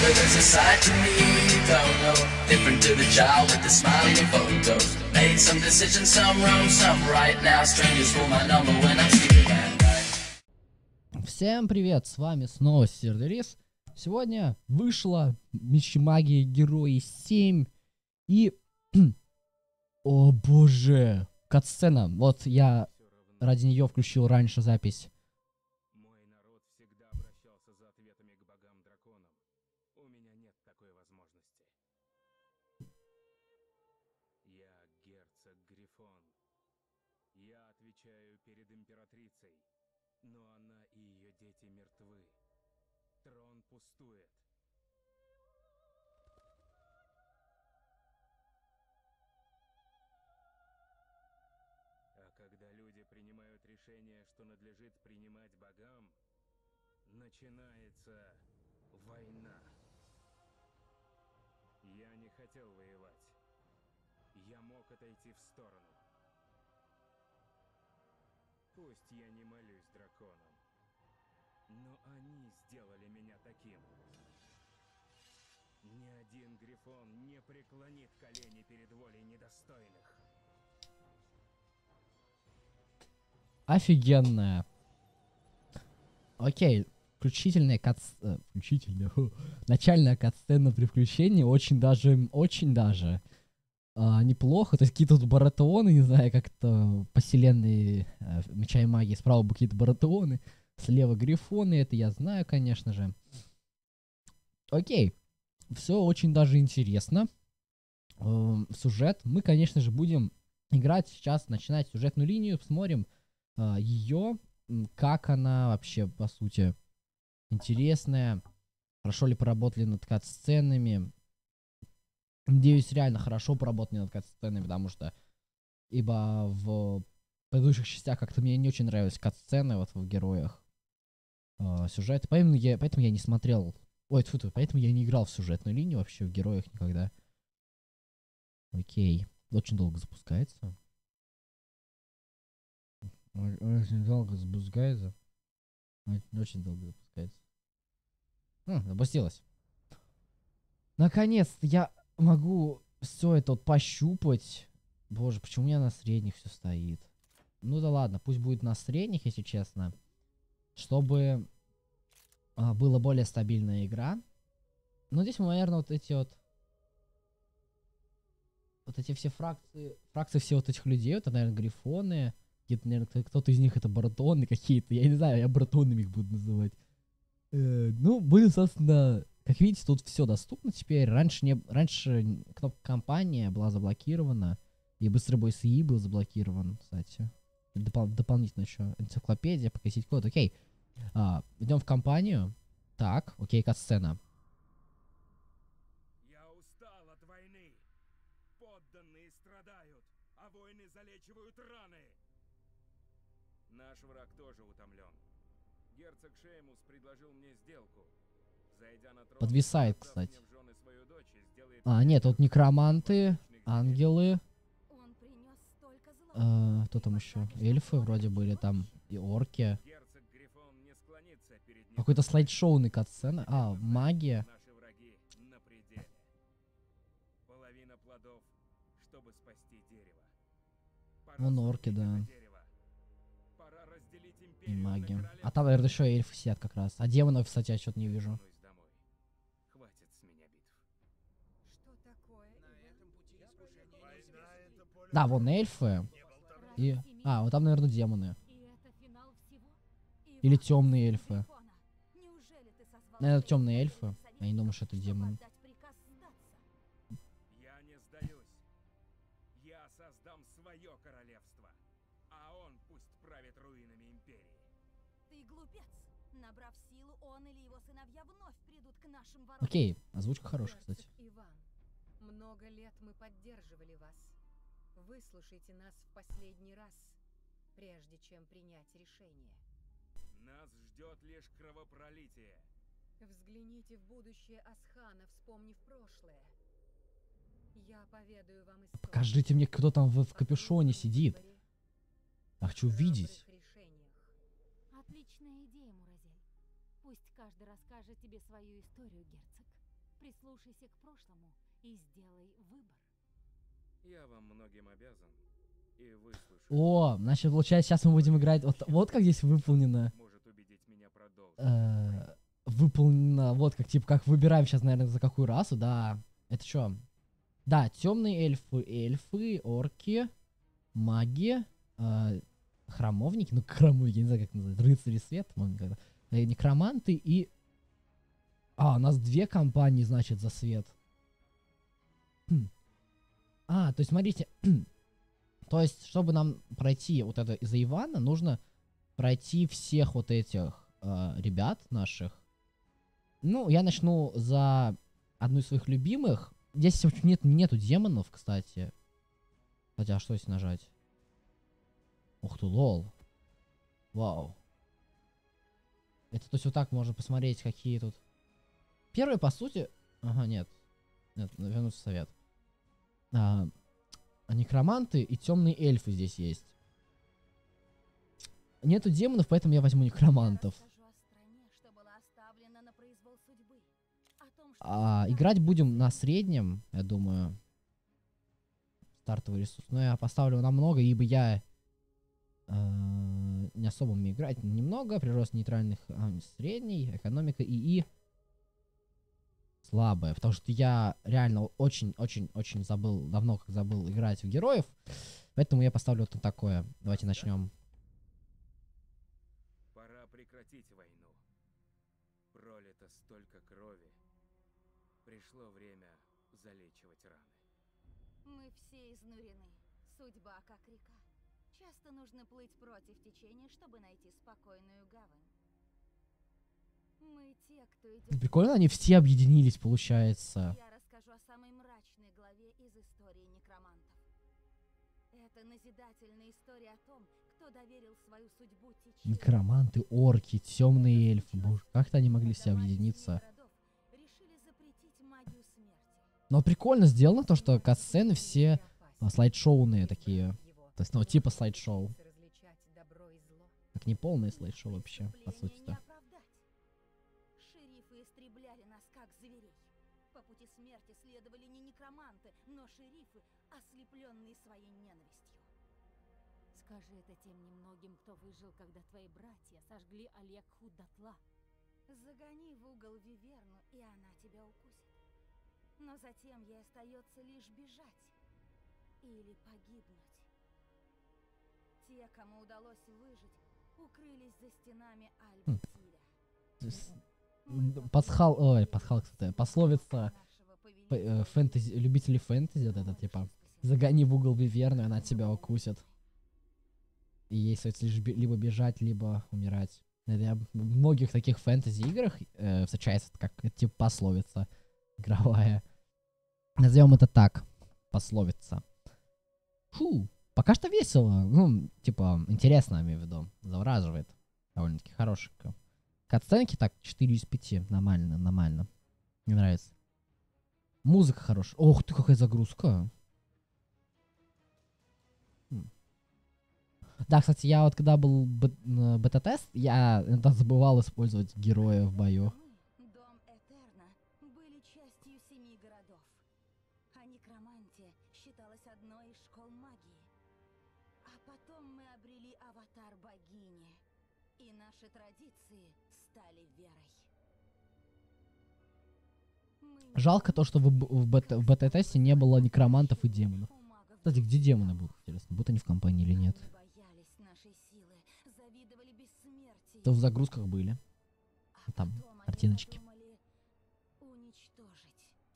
mother, there's a side to me you don't know. Different to the child with the smiling photos. Made some decisions, some wrong, some right now. Strangers for my number when I'm sleeping at night. Всем привет, с вами снова Сердерис. Сегодня вышла Мечи Магии Герои 7 и... О боже, катсцена. Вот я ради нее включил раньше запись. Решение, что надлежит принимать богам, начинается война. Я не хотел воевать. Я мог отойти в сторону. Пусть я не молюсь драконам, но они сделали меня таким. Ни один грифон не преклонит колени перед волей недостойных. Офигенная. Окей, включительная кат... э, включительная, фу. начальная катсцена при включении очень даже, очень даже а, неплохо. То есть какие-то тут баратеоны, не знаю, как это по вселенной э, Меча и Магии. Справа какие-то баратеоны, слева грифоны, это я знаю, конечно же. Окей, все очень даже интересно. Эм, сюжет. Мы, конечно же, будем играть сейчас, начинать сюжетную линию, посмотрим ее, как она вообще, по сути, интересная, хорошо ли поработали над кат-сценами. Надеюсь, реально хорошо поработали над кат-сценами, потому что ибо в предыдущих частях как-то мне не очень нравились кат-сцены вот в героях э, сюжет. Поэтому я, поэтому я не смотрел. Ой, тьфу -тьфу, поэтому я не играл в сюжетную линию вообще в героях никогда. Окей. Очень долго запускается. Очень долго запускается. Ой- Очень долго запускается. М, запустилось. Наконец-то я могу все это вот пощупать. Боже, почему у меня на средних все стоит? Ну да ладно, пусть будет на средних, если честно. Чтобы а, была более стабильная игра. Ну здесь, наверное, вот эти вот... Вот эти все фракции, фракции всех вот этих людей, это, наверное, грифоны, где-то, наверное, кто-то из них это баратоны какие-то, я не знаю, я баратонами их буду называть. Э, ну, будет, собственно, как видите, тут все доступно теперь. Раньше, не, раньше кнопка компания была заблокирована, и быстрый бой с ИИ был заблокирован, кстати. Допол- дополнительно еще энциклопедия, погасить код, окей. А, идем в компанию. Так, окей, кат-сцена. Герцог Шеймус предложил мне сделку. Зайдя на трон, Подвисает, кстати. дочь сделает А, нет, тут некроманты, ангелы, Он принес столько зла. э, кто там еще? Эльфы вроде были там, и орки. Какой-то слайд-шоу катсцена. А, магия. Наши враги на пределе. Половина плодов, чтобы спасти дерево. Пора Вон орки, да. И магия. А там, наверное, еще эльфы сидят как раз. А демонов, кстати, я что-то не вижу. Да, вон эльфы. И... А, вот там, наверное, демоны. Или темные эльфы. Наверное, темные эльфы. Я не думаю, что это сдаться? Я не сдаюсь. Я создам свое королевство. А он пусть правит руинами империи. Окей, озвучка хорошая, кстати. Иван, много лет мы поддерживали вас. Выслушайте нас в последний раз, прежде чем принять решение. Нас ждет лишь кровопролитие. Взгляните в будущее Асхана, вспомнив прошлое. Я поведаю вам историю. Покажите мне, кто там в, в капюшоне сидит. Я хочу видеть. Отличная идея, Муразель. Пусть каждый расскажет тебе свою историю, герцог. Прислушайся к прошлому и сделай выбор. Я вам многим обязан. И выслушаю. О, значит, получается, сейчас мы будем играть... Вот, вот как здесь выполнено. Может убедить меня продолжить. э, выполнено, вот как, типа, как выбираем сейчас, наверное, за какую расу, да. Это что? Да, темные эльфы, эльфы, орки, маги, э, храмовники, ну, храмовники, не знаю, как называют, рыцари свет, э, некроманты и... А, у нас две компании, значит, за свет. Хм. А, то есть, смотрите, то есть, чтобы нам пройти вот это из-за Ивана, нужно пройти всех вот этих э, ребят наших. Ну, я начну за одну из своих любимых. Здесь нет, нету демонов, кстати. Хотя, а что если нажать? Ух ты, лол. Вау. Это то есть вот так можно посмотреть, какие тут... Первые, по сути... Ага, нет. Нет, вернуться в совет. А, некроманты и темные эльфы здесь есть. Нету демонов, поэтому я возьму некромантов. А, играть будем на среднем, я думаю. Стартовый ресурс. Но я поставлю намного, ибо я э, не особо умею играть. Немного, прирост нейтральных а, средний, экономика ИИ слабая. Потому что я реально очень-очень-очень забыл, давно как забыл играть в героев. Поэтому я поставлю вот такое. Давайте начнем. Пора прекратить войну. Пролито столько крови. Пришло время залечивать раны. Мы все изнурены. Судьба как река. Часто нужно плыть против течения, чтобы найти спокойную гавань. Мы те, кто идет... Прикольно, они все объединились, получается. Я расскажу о самой мрачной главе из истории некромантов. Это назидательная история о том, кто доверил свою судьбу течению. Некроманты, орки, темные эльфы. Боже, как-то они могли все объединиться. Но прикольно сделано то, что катсцены все слайд-шоуные такие. То есть, ну, типа слайд-шоу. Как не полные слайд-шоу вообще, по сути-то. не оправдать. Шерифы истребляли нас как зверей. По пути смерти следовали не некроманты, но шерифы, ослепленные своей ненавистью. Скажи это тем немногим, кто выжил, когда твои братья сожгли Олегху дотла. Загони в угол Виверну, и она тебя укусит. Но затем ей остается лишь бежать или погибнуть. Те, кому удалось выжить, укрылись за стенами Альбертиля. То есть, Мы м, готовы Пасхал, ой, пасхал, кстати, пословица э, фэнтези, любители фэнтези, вот это, типа, загони в угол виверну, она тебя укусит. И ей бе- либо бежать, либо умирать. Это я в многих таких фэнтези играх э, встречается как типа пословица игровая. Назовем это так. Пословица. Фу, пока что весело. Ну, типа, интересно, я имею в виду. Завораживает. Довольно-таки хорошенько. Катсценки так 4 из 5. Нормально, нормально. Мне нравится. Музыка хорошая. Ох ты, какая загрузка. М. Да, кстати, я вот когда был на бета-тест, я иногда забывал использовать героя в бою. А магии. А потом мы обрели аватар богини. И наши традиции стали верой. Жалко то, что в, в в бета-тесте не было некромантов и демонов. Кстати, где демоны будут, интересно? Будут они в компании или нет? То в загрузках были. А там картиночки.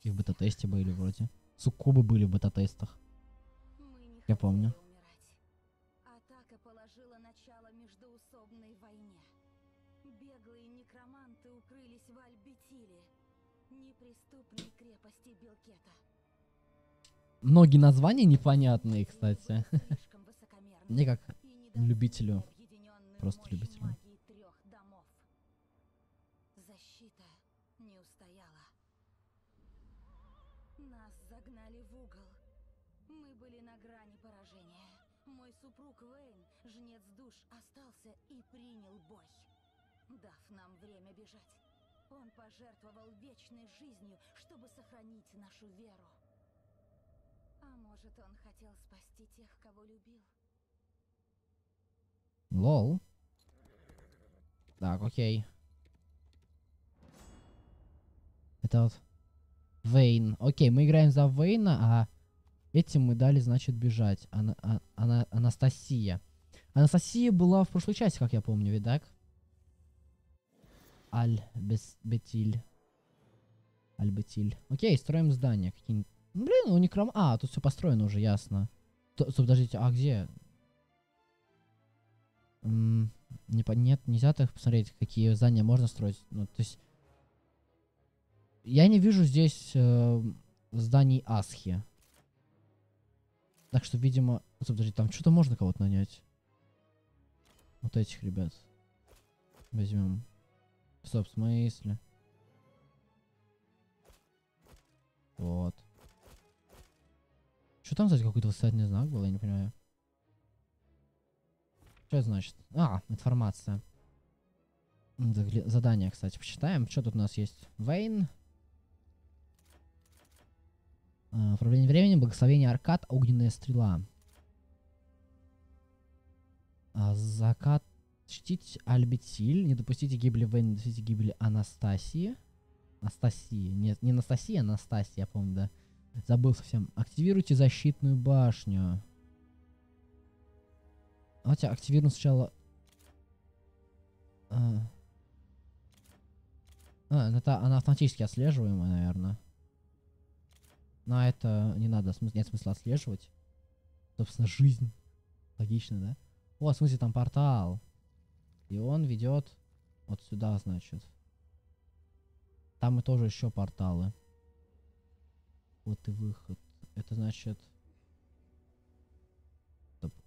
И в бета-тесте были вроде. Суккубы были в бета-тестах. Я помню. Неприступной крепости Белкета. Многие названия непонятные, кстати. Мне как любителю, просто любителю. магии трех домов. Защита не устояла. Нас загнали в угол. Мы были на грани поражения. Мой супруг Вейн, жнец душ, остался и принял бой, дав нам время бежать. Он пожертвовал вечной жизнью, чтобы сохранить нашу веру. А может, он хотел спасти тех, кого любил? Лол. Так, окей. Это вот Вейн. Окей, мы играем за Вейна, а этим мы дали, значит, бежать. Ана а- Ана- Анастасия. Анастасия была в прошлой части, как я помню, ведь так? Аль-Бетиль. Аль-Бетиль. Окей, строим здание. Какие ну, блин, у Некром... А, тут все построено уже, ясно. То- стоп, подождите, а где? М, не, по- нет, нельзя так посмотреть, какие здания можно строить. Ну, то есть... Я не вижу здесь э, зданий Асхи. Так что, видимо... Стоп, подожди, там что-то можно кого-то нанять. Вот этих ребят. Возьмем. Стоп, в смысле? Вот. Что там, кстати, какой-то восклицательный знак был, я не понимаю. Что это значит? А, информация. Задание, кстати, почитаем. Что тут у нас есть? Вейн. А, Управление временем, благословение Аркад, огненная стрела. А, закат. Чтить Альбетиль. Не допустите гибели Вейн, не допустите гибели Анастасии. Анастасии. Нет, не Анастасия, а Анастасия, я помню, да. Забыл совсем. Активируйте защитную башню. Давайте активируем сначала... А, А, это она автоматически отслеживаемая, наверное. Но это не надо, смыс- нет смысла отслеживать. Собственно, жизнь. Логично, да? О, в смысле, там портал. И он ведет вот сюда, значит. Там и тоже еще порталы. Вот и выход. Это значит...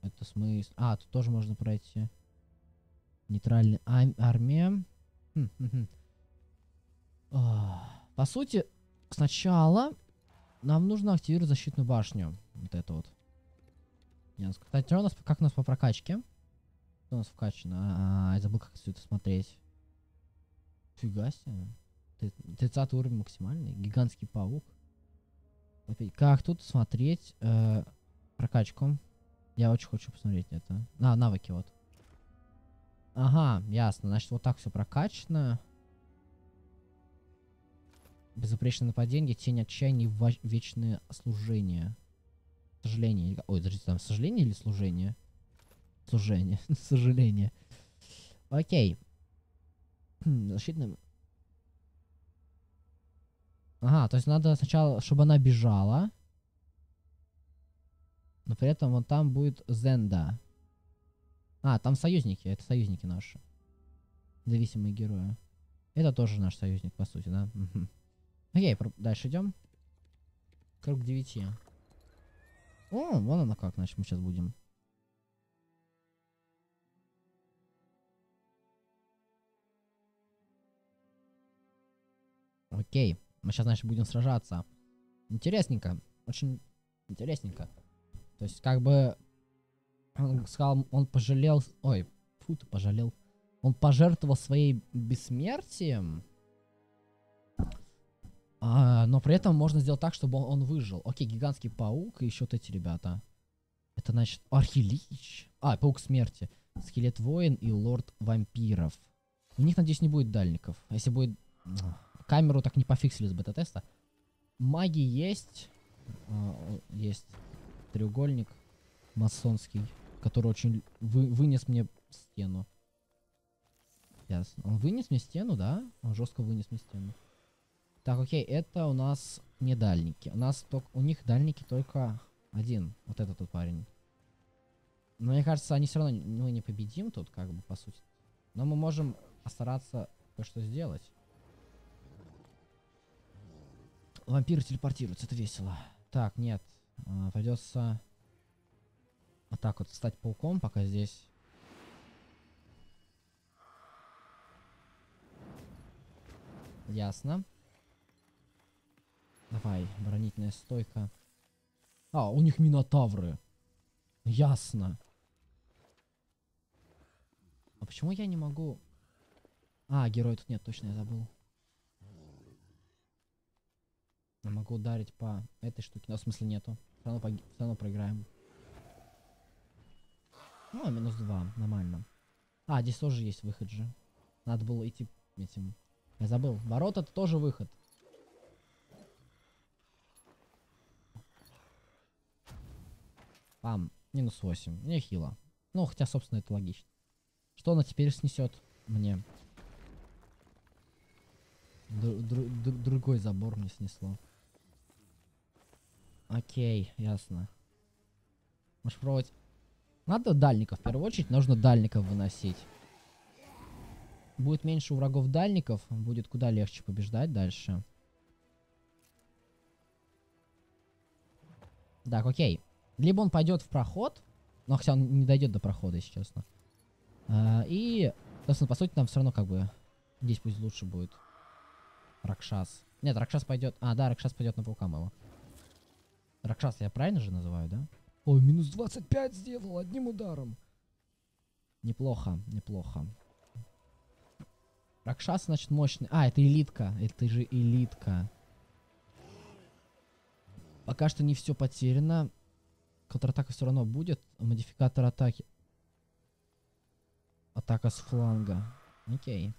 Это смысл... А, тут тоже можно пройти. Нейтральная армия. Хм, хм, хм. А, По сути, сначала нам нужно активировать защитную башню. Вот это вот. Ясно. Кстати, у нас, как у нас по прокачке? У нас вкачано? А, я забыл, как все это смотреть. Фига себе. Ты- 30 уровень максимальный. Гигантский паук. Опять, как тут смотреть э, прокачку? Я очень хочу посмотреть это. А, навыки вот. Ага, ясно. Значит, вот так все прокачано. Безупречное нападение, тень отчаяния и вечное служение. Сожаление. Ой, подождите, там сожаление или служение? Служение. Сожаление. Окей. Хм, Защитным. Ага, то есть надо сначала, чтобы она бежала. Но при этом вон там будет Зенда. А, там союзники. Это союзники наши. Зависимые герои. Это тоже наш союзник, по сути, да? Мгм. Окей, дальше идем. Круг 9. О, вон она как, значит, мы сейчас будем. Окей, мы сейчас, значит, будем сражаться. Интересненько, очень интересненько. То есть, как бы, он сказал, он пожалел, ой, фу, ты пожалел. Он пожертвовал своей бессмертием, а, но при этом можно сделать так, чтобы он, выжил. Окей, гигантский паук и еще вот эти ребята. Это значит Архилич. А, паук смерти. Скелет воин и лорд вампиров. У них, надеюсь, не будет дальников. А Если будет... Камеру так не пофиксили с бета-теста. Маги есть. А, есть треугольник масонский, который очень вы- вынес мне стену. Ясно. Он вынес мне стену, да? Он жестко вынес мне стену. Так, окей, это у нас не дальники. У нас только, у них дальники только один. Вот этот вот парень. Но мне кажется, они все равно мы не победим тут, как бы, по сути. Но мы можем постараться кое-что сделать. Вампиры телепортируются, это весело. Так, нет. а, придется вот так вот стать пауком, пока здесь. Ясно. Давай, оборонительная стойка. А, у них минотавры. Ясно. А почему я не могу... А, героя тут нет, точно, я забыл. Могу ударить по этой штуке. Но в смысле нету. Все равно, поги- всё равно проиграем. Ну, минус два, нормально. А, здесь тоже есть выход же. Надо было идти этим. Я забыл. Ворота это тоже выход. Пам. Минус 8. Не хило. Ну, хотя, собственно, это логично. Что она теперь снесет мне? Дру- дру- дру- другой забор мне снесло. Окей, ясно. Можешь пробовать. Надо дальников. В первую очередь нужно дальников выносить. Будет меньше у врагов дальников, будет куда легче побеждать дальше. Так, окей. Либо он пойдет в проход, но хотя он не дойдет до прохода, если честно. А, и, собственно, по сути, нам все равно как бы здесь пусть лучше будет. Ракшас. Нет, Ракшас пойдет. А, да, Ракшас пойдет на паука моего. Ракшас я правильно же называю, да? Ой, минус 25 сделал одним ударом. Неплохо, неплохо. Ракшас, значит, мощный. А, это элитка. Это же элитка. Пока что не все потеряно. Контратака все равно будет. Модификатор атаки. Атака с фланга. Окей. М.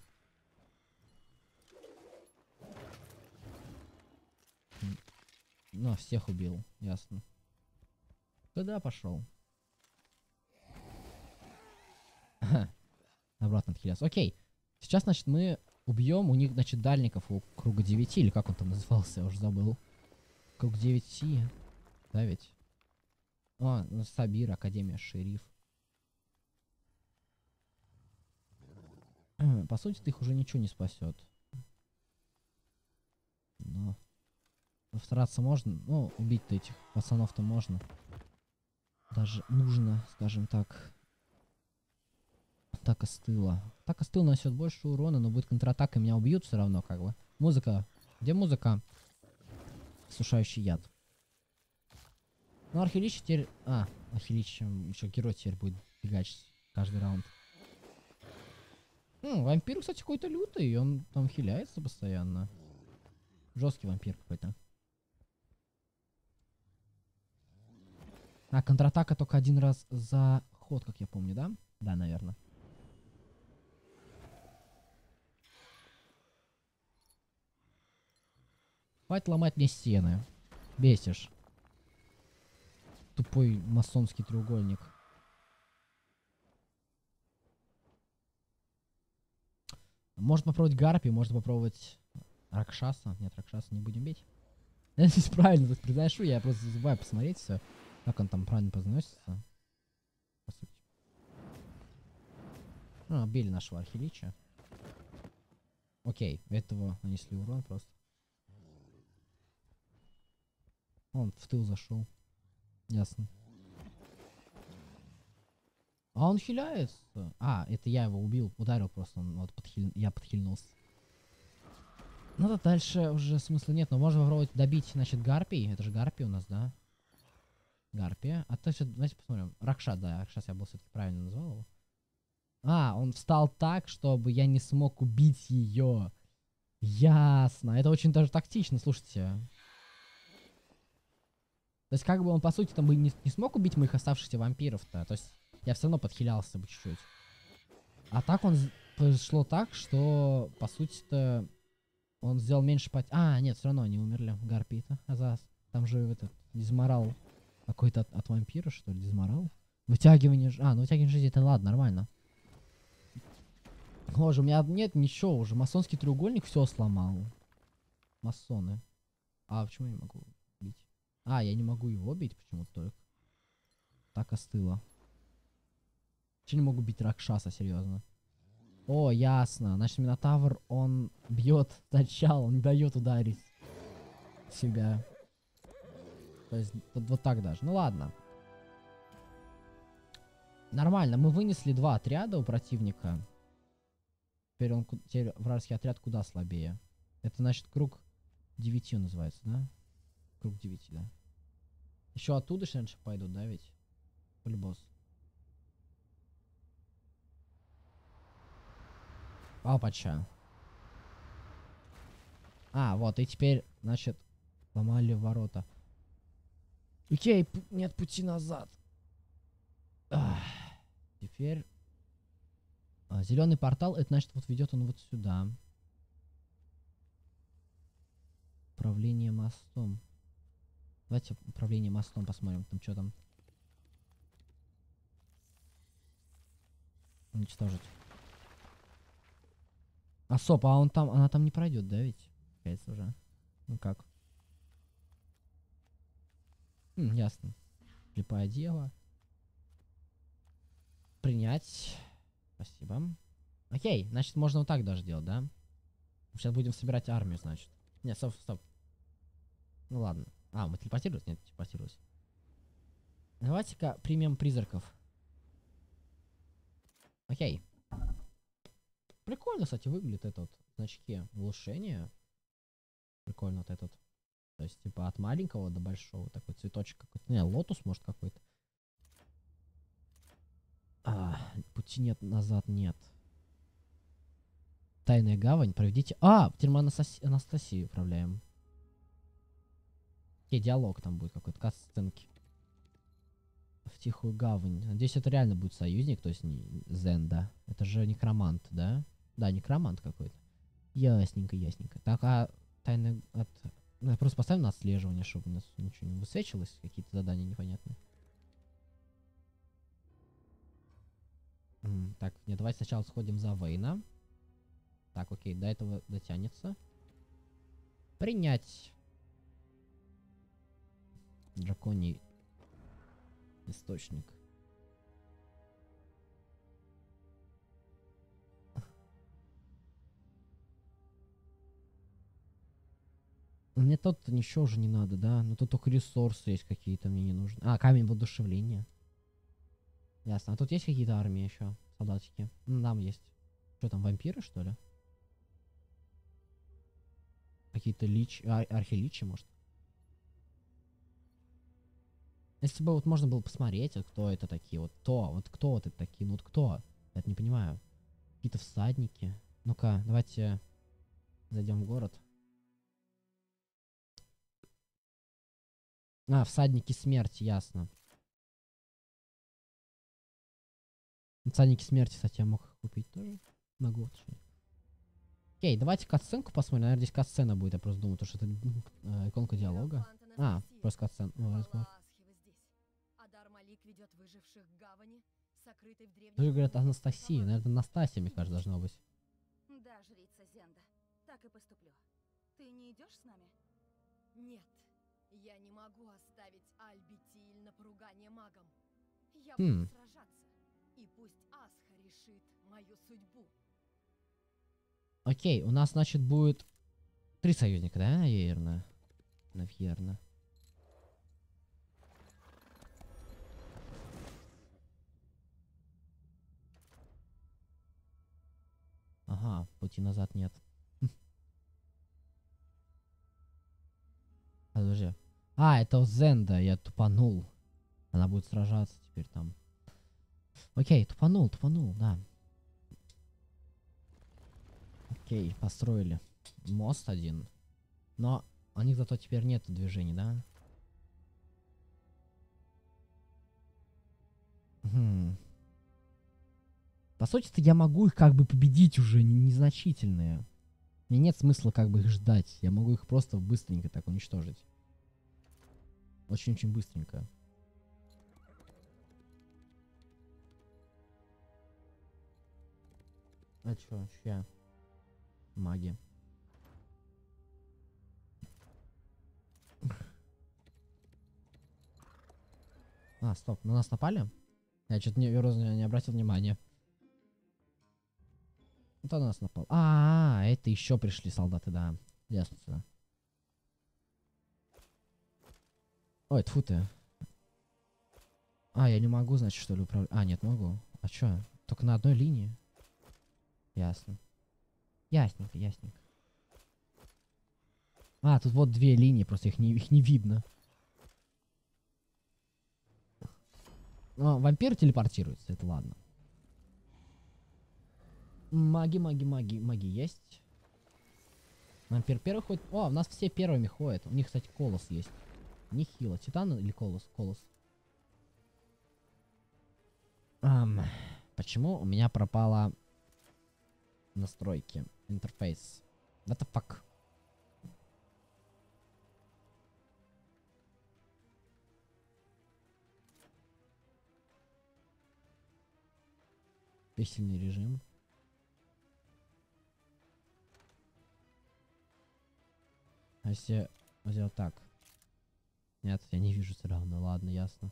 Ну, всех убил, ясно. Куда пошел? Обратно отхиляться. Окей. Сейчас, значит, мы убьем у них, значит, дальников у круга 9, или как он там назывался, я уже забыл. Круг 9. Да ведь? Ну, Сабир, Академия, Шериф. По сути, ты их уже ничего не спасет. Но... Постараться можно. Ну, убить-то этих пацанов-то можно. Даже нужно, скажем так. Атака с тыла. Атака с больше урона, но будет контратака, меня убьют все равно, как бы. Музыка. Где музыка? Сушающий яд. Ну, Архилич теперь... А, Архилич еще герой теперь будет фигачить каждый раунд. М, вампир, кстати, какой-то лютый, он там хиляется постоянно. Жесткий вампир какой-то. А, контратака только один раз за ход, как я помню, да? Да, наверное. Хватит ломать мне стены. Бесишь. Тупой масонский треугольник. Можно попробовать Гарпи, можно попробовать Ракшаса. Нет, Ракшаса не будем бить. Я здесь правильно произношу, я просто забываю посмотреть все, как он там правильно произносится. По сути. Ну, били нашего архилича. Окей, этого нанесли урон просто. Он в тыл зашел. Ясно. А он хиляется. А, это я его убил, ударил просто, он вот подхиль... я подхильнулся. Ну да дальше уже смысла нет, но можно попробовать добить, значит, гарпий. Это же гарпий у нас, да? Гарпия. А то сейчас, давайте посмотрим. Ракшат, да, Ракшас я был все-таки правильно назвал его. А, он встал так, чтобы я не смог убить ее. Ясно. Это очень даже тактично, слушайте. То есть, как бы он, по сути, там бы не, не смог убить моих оставшихся вампиров-то. То есть, я все равно подхилялся бы чуть-чуть. А так он произошло так, что, по сути-то, он сделал меньше пот... А, нет, все равно они умерли. Гарпи-то. Азас. Там же этот дизморал какой-то от, от вампира, что ли, дизморал? Вытягивание... А, ну вытягивание жизни, это ладно, нормально. Боже, у меня нет ничего уже. Масонский треугольник все сломал. Масоны. А почему я не могу бить? А, я не могу его бить почему-то только. Так остыло. Че не могу бить Ракшаса, серьезно? О, ясно. Значит, Минотавр, он бьет сначала, не дает ударить себя. То есть, вот, вот так даже. Ну ладно. Нормально, мы вынесли два отряда у противника. Теперь, он, теперь вражеский отряд куда слабее. Это значит круг 9 он называется, да? Круг 9, да. Еще оттуда же раньше пойдут, да ведь? Полюбос. Опача. А, вот, и теперь, значит, Сломали ворота. Окей, нет пути назад. Ах, Теперь... зеленый портал, это значит, вот ведет он вот сюда. Управление мостом. Давайте управление мостом посмотрим, там что там. Уничтожить. А соп, а он там, она там не пройдет, да ведь? Получается уже. Ну как? М, ясно. Слепая дева. Принять. Спасибо. Окей, значит, можно вот так даже делать, да? Сейчас будем собирать армию, значит. Нет, стоп, стоп. Ну ладно. А, мы телепортировались? Нет, телепортировались. Давайте-ка примем призраков. Окей. Прикольно, кстати, выглядит это вот значки улучшения. Прикольно вот этот. То есть, типа, от маленького до большого. Такой цветочек какой-то. Не, lotus, может, какой-то. А, пути нет, назад нет. Тайная гавань, проведите... А, теперь Анастаси... Анастасию управляем. Окей, диалог там будет какой-то, кат-сценки. В тихую гавань. Надеюсь, это реально будет союзник, то есть не Зен, да? Это же некромант, да? Да, некромант какой-то. Ясненько, ясненько. Так, а тайны от... Ну, я просто поставим на отслеживание, чтобы у нас ничего не высвечилось, какие-то задания непонятные. М, Так, нет, давайте сначала сходим за Вейна. Так, окей, до этого дотянется. Принять. Драконий источник. Мне тут ничего уже не надо, да? Ну тут только ресурсы есть какие-то, мне не нужны. А, камень воодушевления. Ясно. А тут есть какие-то армии еще? Солдатики? М, Там есть. Что там, вампиры, что ли? Какие-то лич... ар- архиличи, может? Если бы вот можно было посмотреть, кто это такие, вот кто, вот кто вот это такие, ну вот кто? Я не понимаю. Какие-то всадники. Ну-ка, давайте зайдем в город. А, всадники смерти, ясно. Всадники смерти, кстати, я мог их купить тоже. Могу. точнее. Окей, давайте катсценку посмотрим. Наверное, здесь катсцена будет, я просто думаю, то, что это э, иконка диалога. А, просто катсцен. ну. Тоже говорят Анастасия. Наверное, Настасья, мне кажется, должна быть. Да, жрица Зенда. Так и поступлю. Ты не идешь с нами? Нет, я не могу оставить Альбитиль на поругание магам. Я Хм. буду сражаться, и пусть Асха решит мою судьбу. Окей, у нас, значит, будет три союзника, да, наверное? Наверное. Ага, пути назад нет. Хм. Подожди. А, это Зенда, я тупанул. Она будет сражаться теперь там. Окей, тупанул, тупанул, да. Окей, построили. Мост один. Но у них зато теперь нет движений, да? Хм. По сути-то я могу их как бы победить уже, не- незначительные. Мне нет смысла как бы их ждать. Я могу их просто быстренько так уничтожить. Очень-очень быстренько. А чё, ща. Маги. А, стоп, на нас напали? Я что-то не, не, не обратил внимания. Кто на нас напал? А, это еще пришли солдаты, да. Ясно, Ой, тьфу ты. А, я не могу, значит, что ли, управлять? А, нет, могу. А чё? Только на одной линии? Ясно. Ясненько, ясненько. А, тут вот две линии, просто их не, их не видно. Ну, вампир телепортируется, это ладно. Маги, маги, маги, маги есть. Вампир первый ходит. О, у нас все первыми ходят. У них, кстати, колос есть. Нехило. Титан или колос? Колос. Ам, почему у меня пропала настройки? Интерфейс. What the fuck? Песенный режим. А если сделать так? Нет, я не вижу все равно. Ладно, ясно.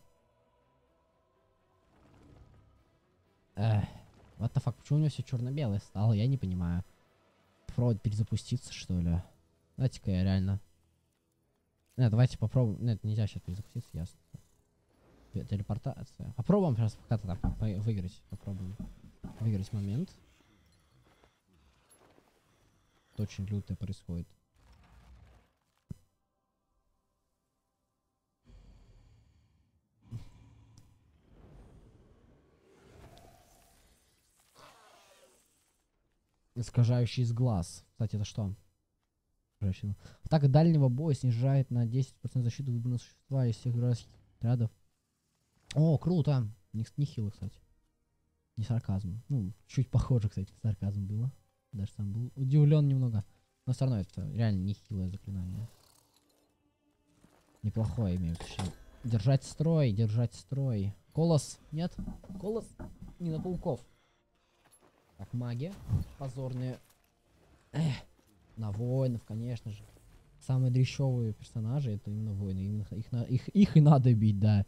Эх, what the fuck, почему у него все черно-белое стало? Я не понимаю. Попробовать перезапуститься, что ли? Давайте-ка я реально... Нет, давайте попробуем. Нет, нельзя сейчас перезапуститься, ясно. Те- Телепортация. Попробуем сейчас пока-то там по- выиграть. Попробуем выиграть момент. Очень лютое происходит. Искажающий из глаз. Кстати, это что? Атака дальнего боя снижает на 10% защиту выбранного существа из всех вражеских отрядов. О, круто. Не, нехило, кстати. Не сарказм. Ну, чуть похоже, кстати, на сарказм было. Даже сам был удивлен немного. Но все равно это реально нехилое заклинание. Неплохое имею в виду. Держать строй, держать строй. Колос, нет? Колос не на пауков. Так, магия. Позорные. Эх, на воинов, конечно же. Самые дрещевые персонажи это именно воины. Именно их, на- их, их и надо бить, да.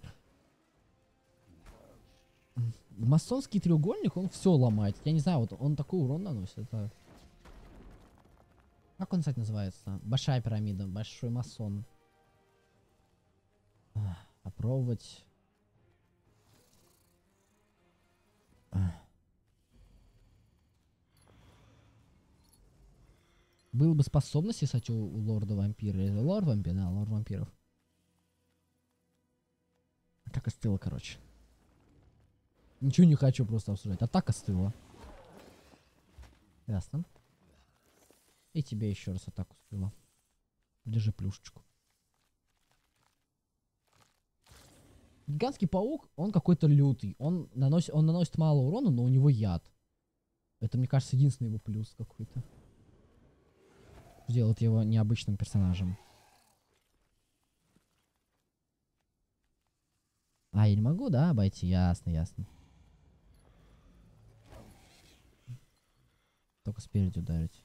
Масонский треугольник, он все ломает. Я не знаю, вот он такой урон наносит. Это... Как он, кстати, называется? Большая пирамида, большой масон. Попробовать. Было бы способности, кстати, у, лорда вампира. Это лорд вампир, да, лорд вампиров. Атака стыла, короче. Ничего не хочу просто обсуждать. Атака стыла. Ясно. И тебе еще раз атаку стыла. Держи плюшечку. Гигантский паук, он какой-то лютый. Он наносит, он наносит мало урона, но у него яд. Это, мне кажется, единственный его плюс какой-то. Делает его необычным персонажем. А, я не могу, да, обойти? Ясно, ясно. Только спереди ударить.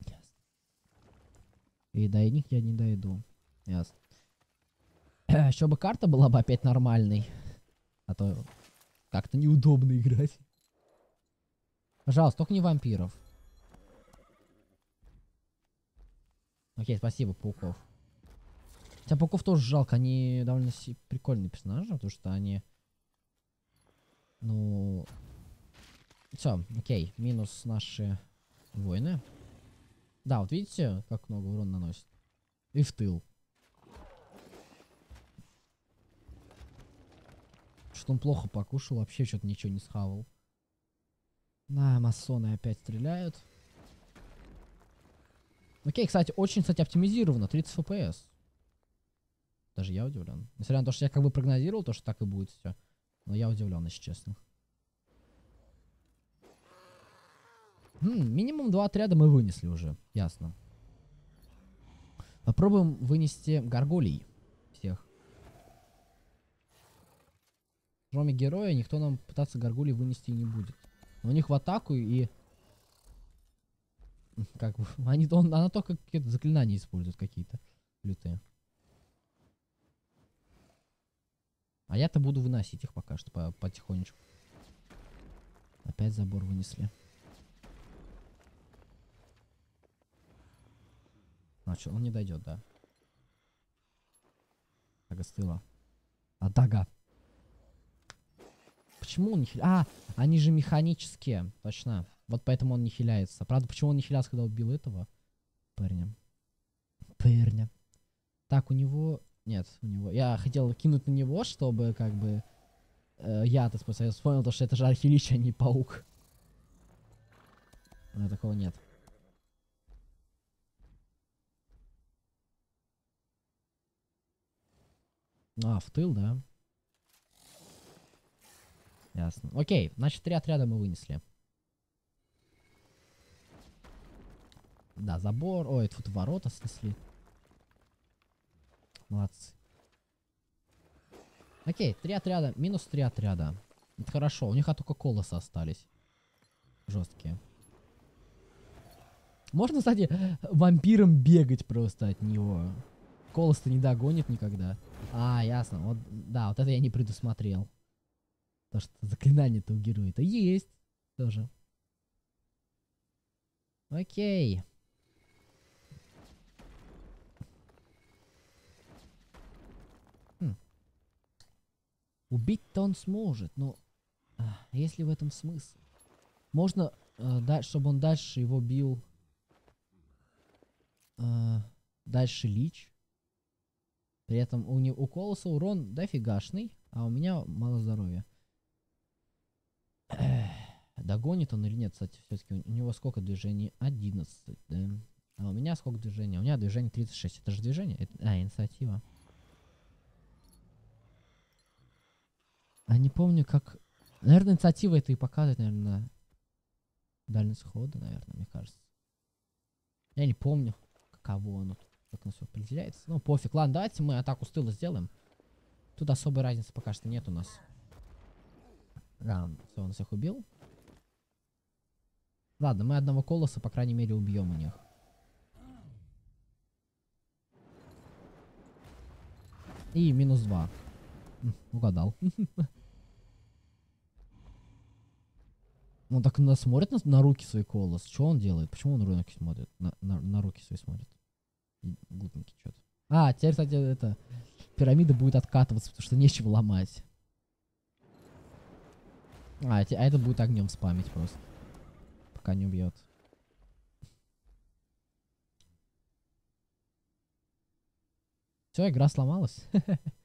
Ясно. И до них я не дойду. Ясно. Еще бы карта была бы опять нормальной. А то как-то неудобно играть. Пожалуйста, только не вампиров. Окей, спасибо, пауков. Хотя пауков тоже жалко, они довольно прикольные персонажи, потому что они... Ну... Все, окей, минус наши воины. Да, вот видите, как много урона наносит? И в тыл. Что он плохо покушал, вообще что-то ничего не схавал. Да, масоны опять стреляют. Окей, кстати, очень, кстати, оптимизировано. 30 FPS. Даже я удивлен. Несмотря на то, что я как бы прогнозировал, то, что так и будет все. Но я удивлен, если честно. М, минимум два отряда мы вынесли уже. Ясно. Попробуем вынести горгулей. Всех. Кроме героя, никто нам пытаться горгулей вынести не будет. Но у них в атаку и... Как бы... Они, он, она только какие-то заклинания использует какие-то. Лютые. А я-то буду выносить их пока что по- потихонечку. Опять забор вынесли. А что, он не дойдет, да? Ага, стыла. Атага. Почему он не? А, они же механические. Точно. Вот поэтому он не хиляется. Правда, почему он не хилялся, когда убил этого парня? Парня. Так, у него... Нет, у него... Я хотел кинуть на него, чтобы как бы... Э, я-то спасаю. Я вспомнил, что это же архилич, а не паук. Но такого нет. А, в тыл, да? Ясно. Окей, значит, три отряда мы вынесли. Да, забор. Ой, тут ворота снесли. Молодцы. Окей, три отряда. Минус три отряда. Это хорошо. У них а только колосы остались. Жесткие. Можно, кстати, вампиром бегать просто от него. Колос-то не догонит никогда. А, ясно. Вот, да, вот это я не предусмотрел. То, что заклинание-то у героя-то есть. Тоже. Окей. Убить-то он сможет, но... а, есть ли в этом смысл? Можно, э, да, чтобы он дальше его бил... э, дальше лич. При этом у, не, у Колоса урон дофигашный, а у меня мало здоровья. Догонит он или нет, кстати, все-таки у него сколько движений? 11, да? А у меня сколько движений? У меня движение 36. Это же движение? Это- а, инициатива. А не помню, как... Наверное, инициатива это и показывает, наверное, дальность хода, наверное, мне кажется. Я не помню, каково оно тут, как оно все определяется. Ну, пофиг. Ладно, давайте мы атаку с тыла сделаем. Тут особой разницы пока что нет у нас. Да, все, он всех убил. Ладно, мы одного колоса, по крайней мере, убьем у них. И минус два. Угадал. Он так на смотрит на, на руки свои колос. Что он делает? Почему он руки смотрит? На, на, на руки свои смотрит. Глупенький что-то. А, теперь, кстати, это... Пирамида будет откатываться, потому что нечего ломать. А, а это будет огнем спамить просто. Пока не убьет. Все, игра сломалась.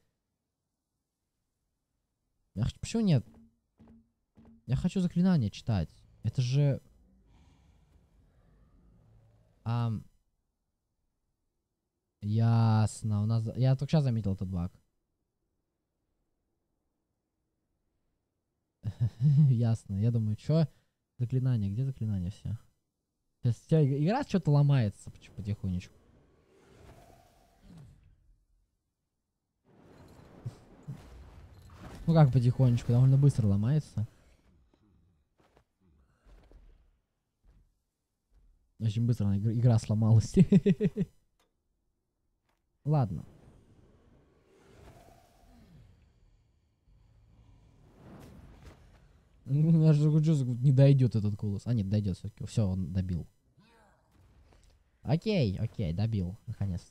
Я хочу... Почему нет? Я хочу заклинания читать. Это же... Ам... Ясно. У нас... Я только сейчас заметил этот баг. Ясно. Я думаю, что заклинание? Где заклинания все? Сейчас игра что-то ломается потихонечку. Ну как потихонечку, довольно быстро ломается. Очень быстро игра сломалась. Ладно. Ну, же говорю, что не дойдет этот голос. А, нет, дойдет все-таки. Все, он добил. Окей, окей, добил, наконец.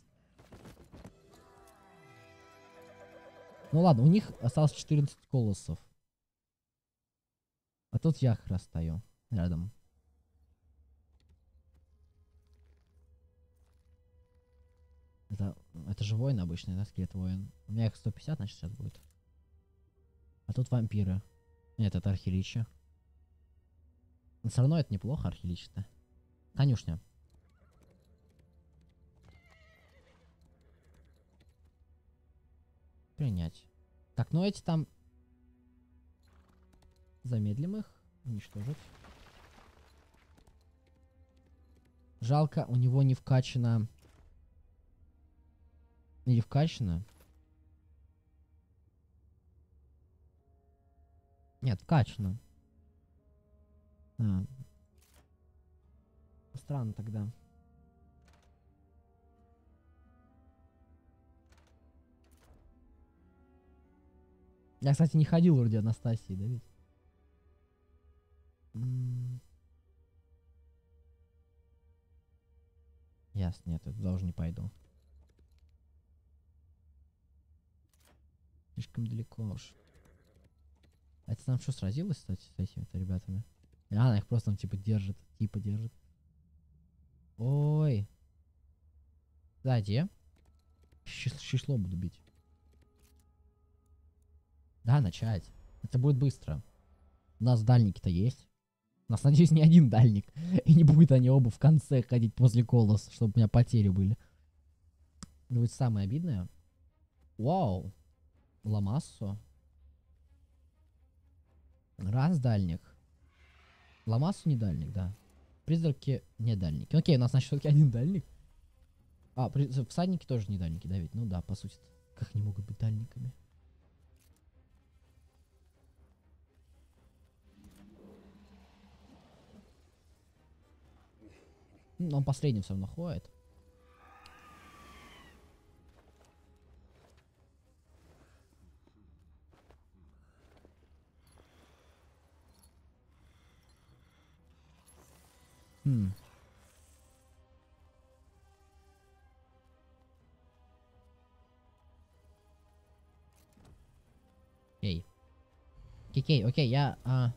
Ну ладно, у них осталось 14 колосов. А тут я как раз стою рядом. Это, это же воин обычный, да, скелет воин. У меня их 150, значит, сейчас будет. А тут вампиры. Нет, это архиличи. Но все равно это неплохо, архиличи-то. Конюшня. Принять. Так, ну эти там... Замедлим их. Уничтожить. Жалко, у него не вкачано... Или вкачано? Нет, вкачано. А. Странно тогда. Я, кстати, не ходил вроде Анастасии, да ведь? Ясно, нет, туда уже не пойду. Слишком далеко уж. А это там что, сразилась, кстати, с этими-то ребятами? А, она их просто там типа держит, типа держит. Ой. Сзади. Щи- Шишло буду бить. Да, начать. Это будет быстро. У нас дальники-то есть. У нас, надеюсь, не один дальник. И не будет они оба в конце ходить после колос, чтобы у меня потери были. Это будет самое обидное. Вау. Ламассу. Раз дальник. Ламассу не дальник, да. Призраки не дальники. Окей, у нас значит все-таки один дальник. А, при- всадники тоже не дальники, да ведь? Ну да, по сути. Как они могут быть дальниками? Ну, он последним все равно ходит. Хм. Окей. Окей, окей, я... А...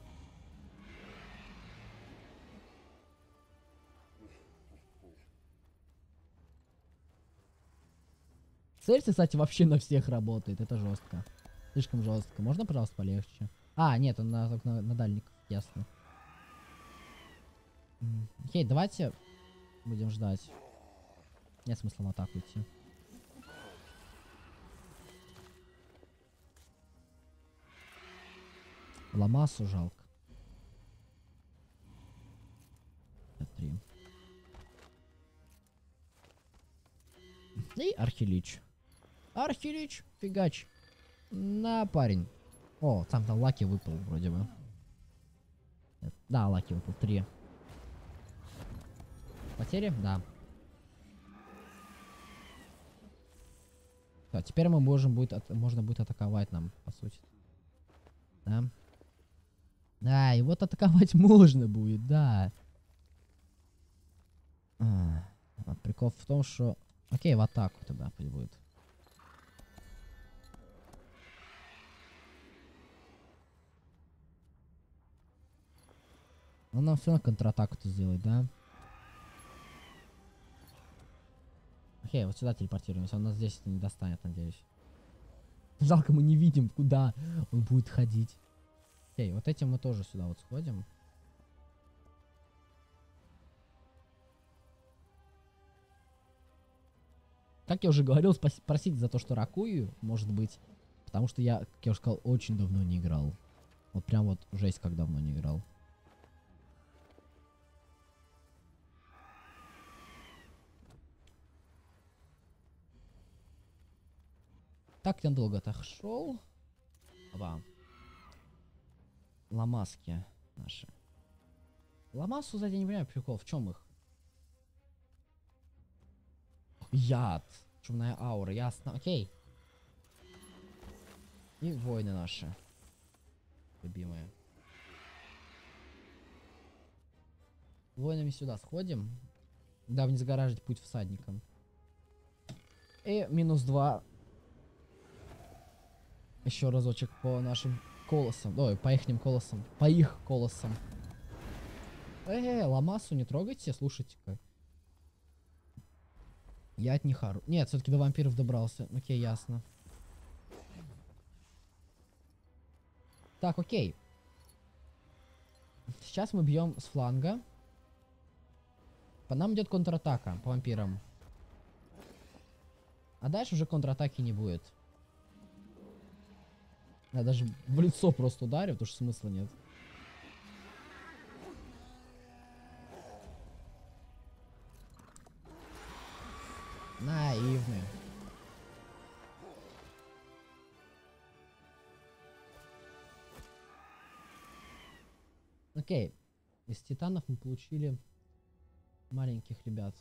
Цельсий, кстати, вообще на всех работает. Это жестко. Слишком жестко. Можно, пожалуйста, полегче? А, нет, он на, на, на дальник. Ясно. Окей, давайте будем ждать. Нет смысла в атаку идти. Ламасу жалко. Три. И Архилич. Архилич, фигач. На, парень. О, там там Лаки выпал вроде бы. Да, Лаки выпал. Три. Потери? Да. Да, теперь мы можем будет от- можно будет атаковать нам, по сути. Да. Да, и вот атаковать можно будет, да. А прикол в том, что... Окей, в атаку тогда пусть будет. Он нам все равно контратаку-то сделает, да? Окей, вот сюда телепортируемся. Он нас здесь не достанет, надеюсь. Жалко, мы не видим, куда он будет ходить. Окей, вот этим мы тоже сюда вот сходим. Как я уже говорил, спас- просить за то, что ракую, может быть. Потому что я, как я уже сказал, очень давно не играл. Вот прям вот жесть, как давно не играл. Так я долго отошел. Опа. Ламаски наши. Ламасу, кстати, не понимаю прикол. В чем их? Яд. Чумная аура, ясно. Окей. И воины наши. Любимые. Воинами сюда сходим. Дабы не загораживать путь всадникам. И минус два. Еще разочек по нашим колосам. Ой, по ихним колосам. По их колосам. Э, ламасу не трогайте, слушайте-ка. Я от них ору. Нет, все-таки до вампиров добрался. Окей, ясно. Так, окей. Сейчас мы бьем с фланга. По нам идет контратака по вампирам. А дальше уже контратаки не будет. Я даже в лицо просто ударю, потому что смысла нет. Наивный. Окей. Из титанов мы получили маленьких ребят.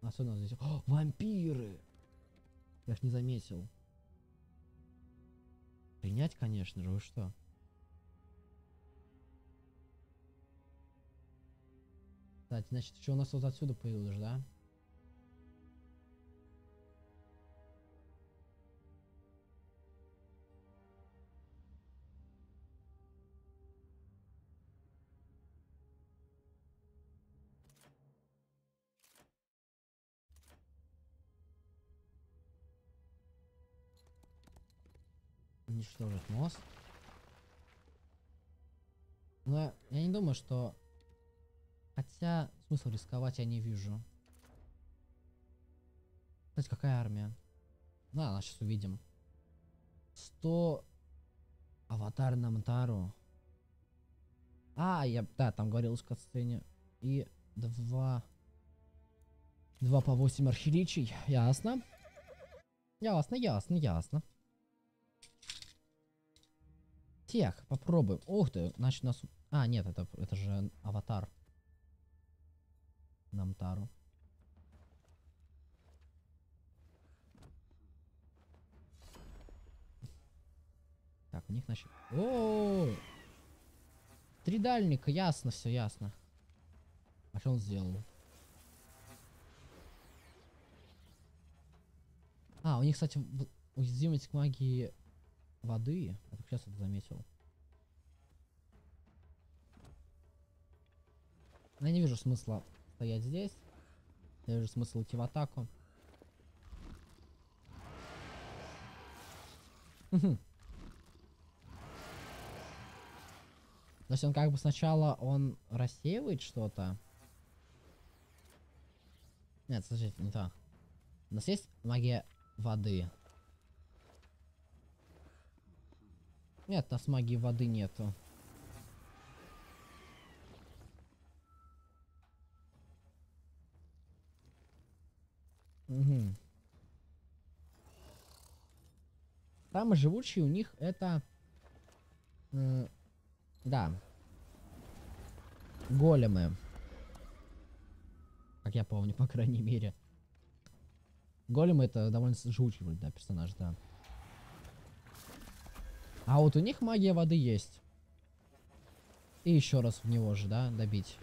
Особенно здесь. О, вампиры! Я ж не заметил. Принять, конечно же, вы что? Кстати, значит, что у нас вот отсюда появилось, да? Уничтожить мост. Но я не думаю, что... Хотя, смысл рисковать я не вижу. Кстати, какая армия? Да, нас сейчас увидим. 100 аватар на Мтару. А, я, да, там говорилось в катсцене. И два... Два по 8 архиличий. Ясно. Ясно, ясно, ясно. Тех, попробуем. Ух ты, значит у нас... А, нет, это, это же аватар. Намтару. Так, у них значит... О, Три дальника, ясно, все ясно. А что он сделал? А, у них, кстати, уязвимость к магии воды. Только сейчас это заметил. Но я не вижу смысла стоять здесь. Я вижу смысл идти в атаку. То есть он как бы сначала он рассеивает что-то. Нет, слушайте, не то. У нас есть магия воды. Нет, у нас магии воды нету. Угу. Самые живучие у них это... да. Големы. Как я помню, по крайней мере. Големы это довольно живучий вроде, да, персонаж, да. А вот у них магия воды есть. И еще раз в него же, да, добить.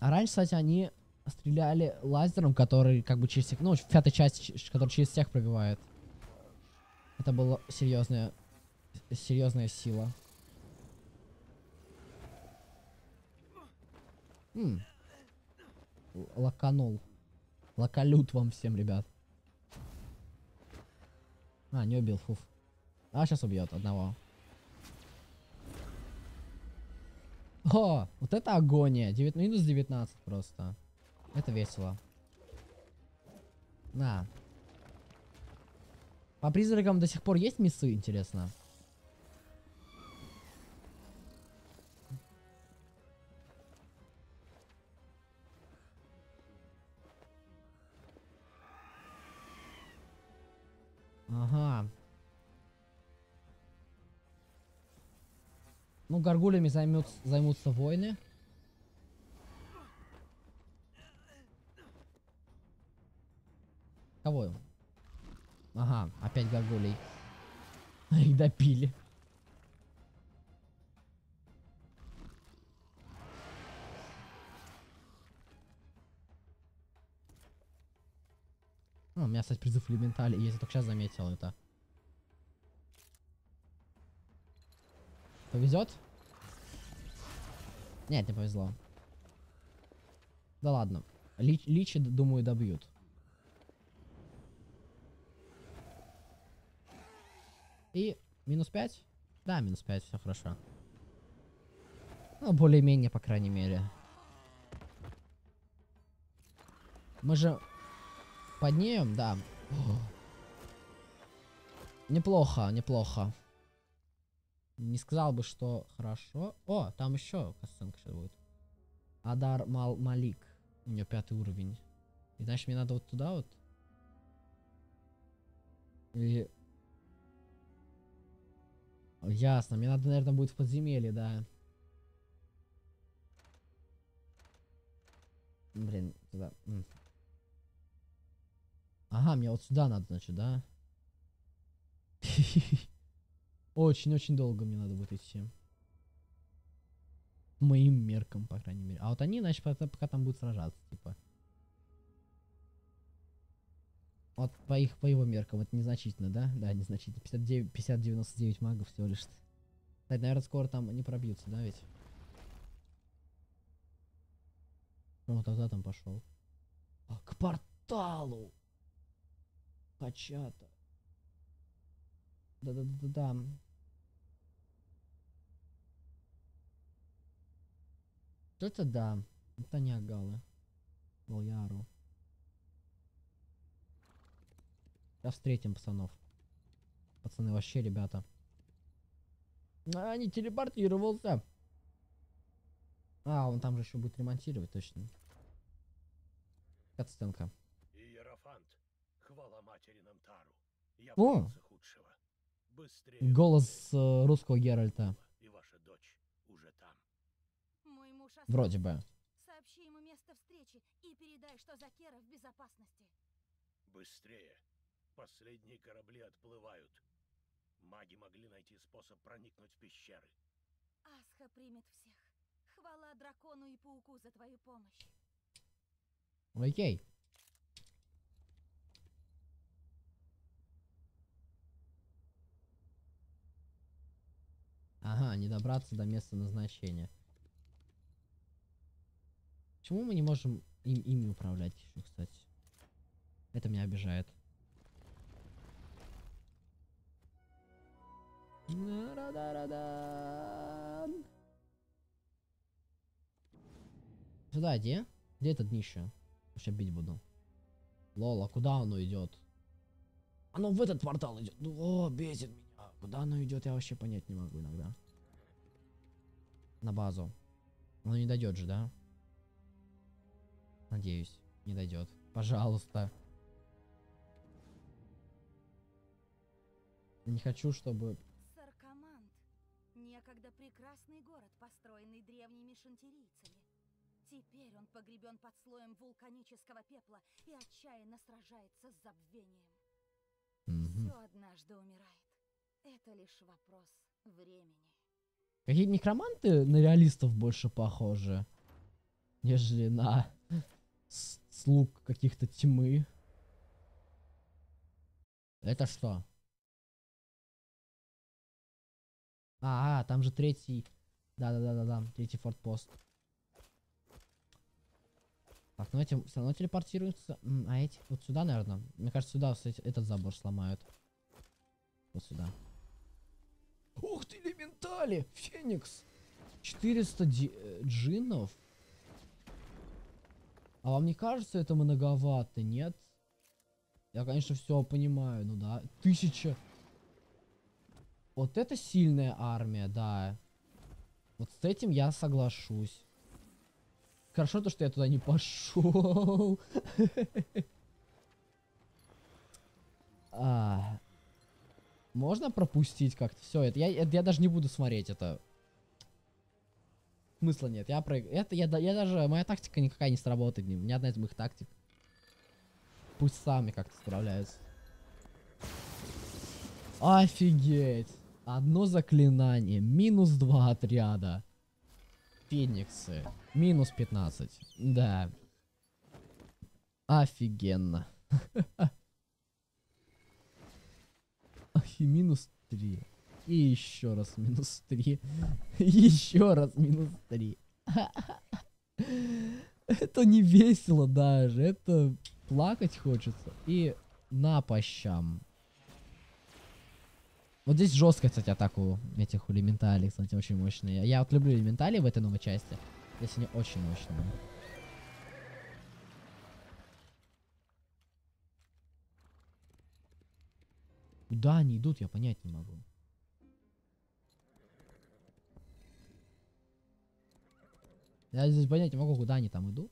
А раньше, кстати, они стреляли лазером, который как бы через всех, ну, в пятой части, ч- который через всех пробивает. Это была серьезная, серьезная сила. М. Л- Лаканул. Лакалют вам всем, ребят. А, не убил, фуф. А, сейчас убьет одного. О, вот это агония. Девят- минус 19 просто. Это весело. На. По призракам до сих пор есть миссы, интересно? Ну, горгулями займут, займутся войны. Кого? Ага, опять горгулей. Их допили. А, у меня, кстати, призыв элементали я только сейчас заметил это. Повезет? Нет, не повезло. Да ладно. Лич, личи, думаю, добьют. И минус 5? Да, минус 5, все хорошо. Ну, более-менее, по крайней мере. Мы же поднимем, да. Неплохо, неплохо. Не сказал бы, что хорошо. О, там еще касценка сейчас будет. Адар Мал Малик. У нее пятый уровень. И значит мне надо вот туда вот. Или... Ясно, мне надо, наверное, будет в подземелье, да. Блин, туда. Ага, мне вот сюда надо, значит, да? Очень-очень долго мне надо будет идти. Моим меркам, по крайней мере. А вот они, значит, пока, пока там будут сражаться, типа. Вот по их, по его меркам, это незначительно, да? Да, незначительно. 59, 50-99 магов всего лишь. Кстати, наверное, скоро там не пробьются, да, ведь? О, тогда там пошел. А, к порталу! Хачата. Да-да-да-да. Это да. Это не Агалы. Воляру. Сейчас встретим пацанов. Пацаны, вообще, ребята. А, не телепортировался. А, он там же еще будет ремонтировать, точно. Катсценка. Иерофант, хвала матери Намтару. Я О! Быстрее Голос э, русского Геральта. И ваша дочь уже там. Мой муж Вроде бы. Сообщи ему место встречи и передай, что Закера в безопасности. Быстрее. Последние корабли отплывают. Маги могли найти способ проникнуть в пещеры. Асха примет всех. Хвала дракону и пауку за твою помощь. Окей. Ага, не добраться до места назначения. Почему мы не можем им, ими управлять еще, кстати? Это меня обижает. Сюда иди. Где это днище? Сейчас бить буду. Лола, куда оно идет? Оно в этот портал идет. Ну, о, бесит меня. Куда оно идет, я вообще понять не могу иногда. На базу. Оно не дойдет же, да? Надеюсь, не дойдет. Пожалуйста. Не хочу, чтобы... Саркоманд. Некогда прекрасный город, построенный древними шантирийцами. Теперь он погребен под слоем вулканического пепла и отчаянно сражается с забвением. Мгм. Все однажды умирает. Это лишь вопрос времени. Какие некроманты на реалистов больше похожи, нежели на слуг каких-то тьмы. Это что? А, а, там же третий. Да-да-да-да-да, третий фортпост. Так, ну эти все равно телепортируются. А эти вот сюда, наверное. Мне кажется, сюда этот забор сломают. Вот сюда. Элементали! Феникс! 400 ди- э, джинов? А вам не кажется это многовато, нет? Я, конечно, все понимаю, ну да. Тысяча. Вот это сильная армия, да. Вот с этим я соглашусь. Хорошо то, что я туда не пошел. А, можно пропустить как-то? Все, это я, я даже не буду смотреть это. Смысла нет. Я про это я, я даже моя тактика никакая не сработает, ни одна из моих тактик. Пусть сами как-то справляются. Офигеть! Одно заклинание, минус два отряда. Фениксы, минус 15. Да. Офигенно. И минус 3. И еще раз минус 3. Еще раз минус 3. Это не весело даже. Это плакать хочется. И на пощам. Вот здесь жестко, кстати, атаку этих элементалей, кстати, очень мощные. Я вот люблю элементали в этой новой части. Здесь они очень мощные. Куда они идут, я понять не могу. Я здесь понять не могу, куда они там идут.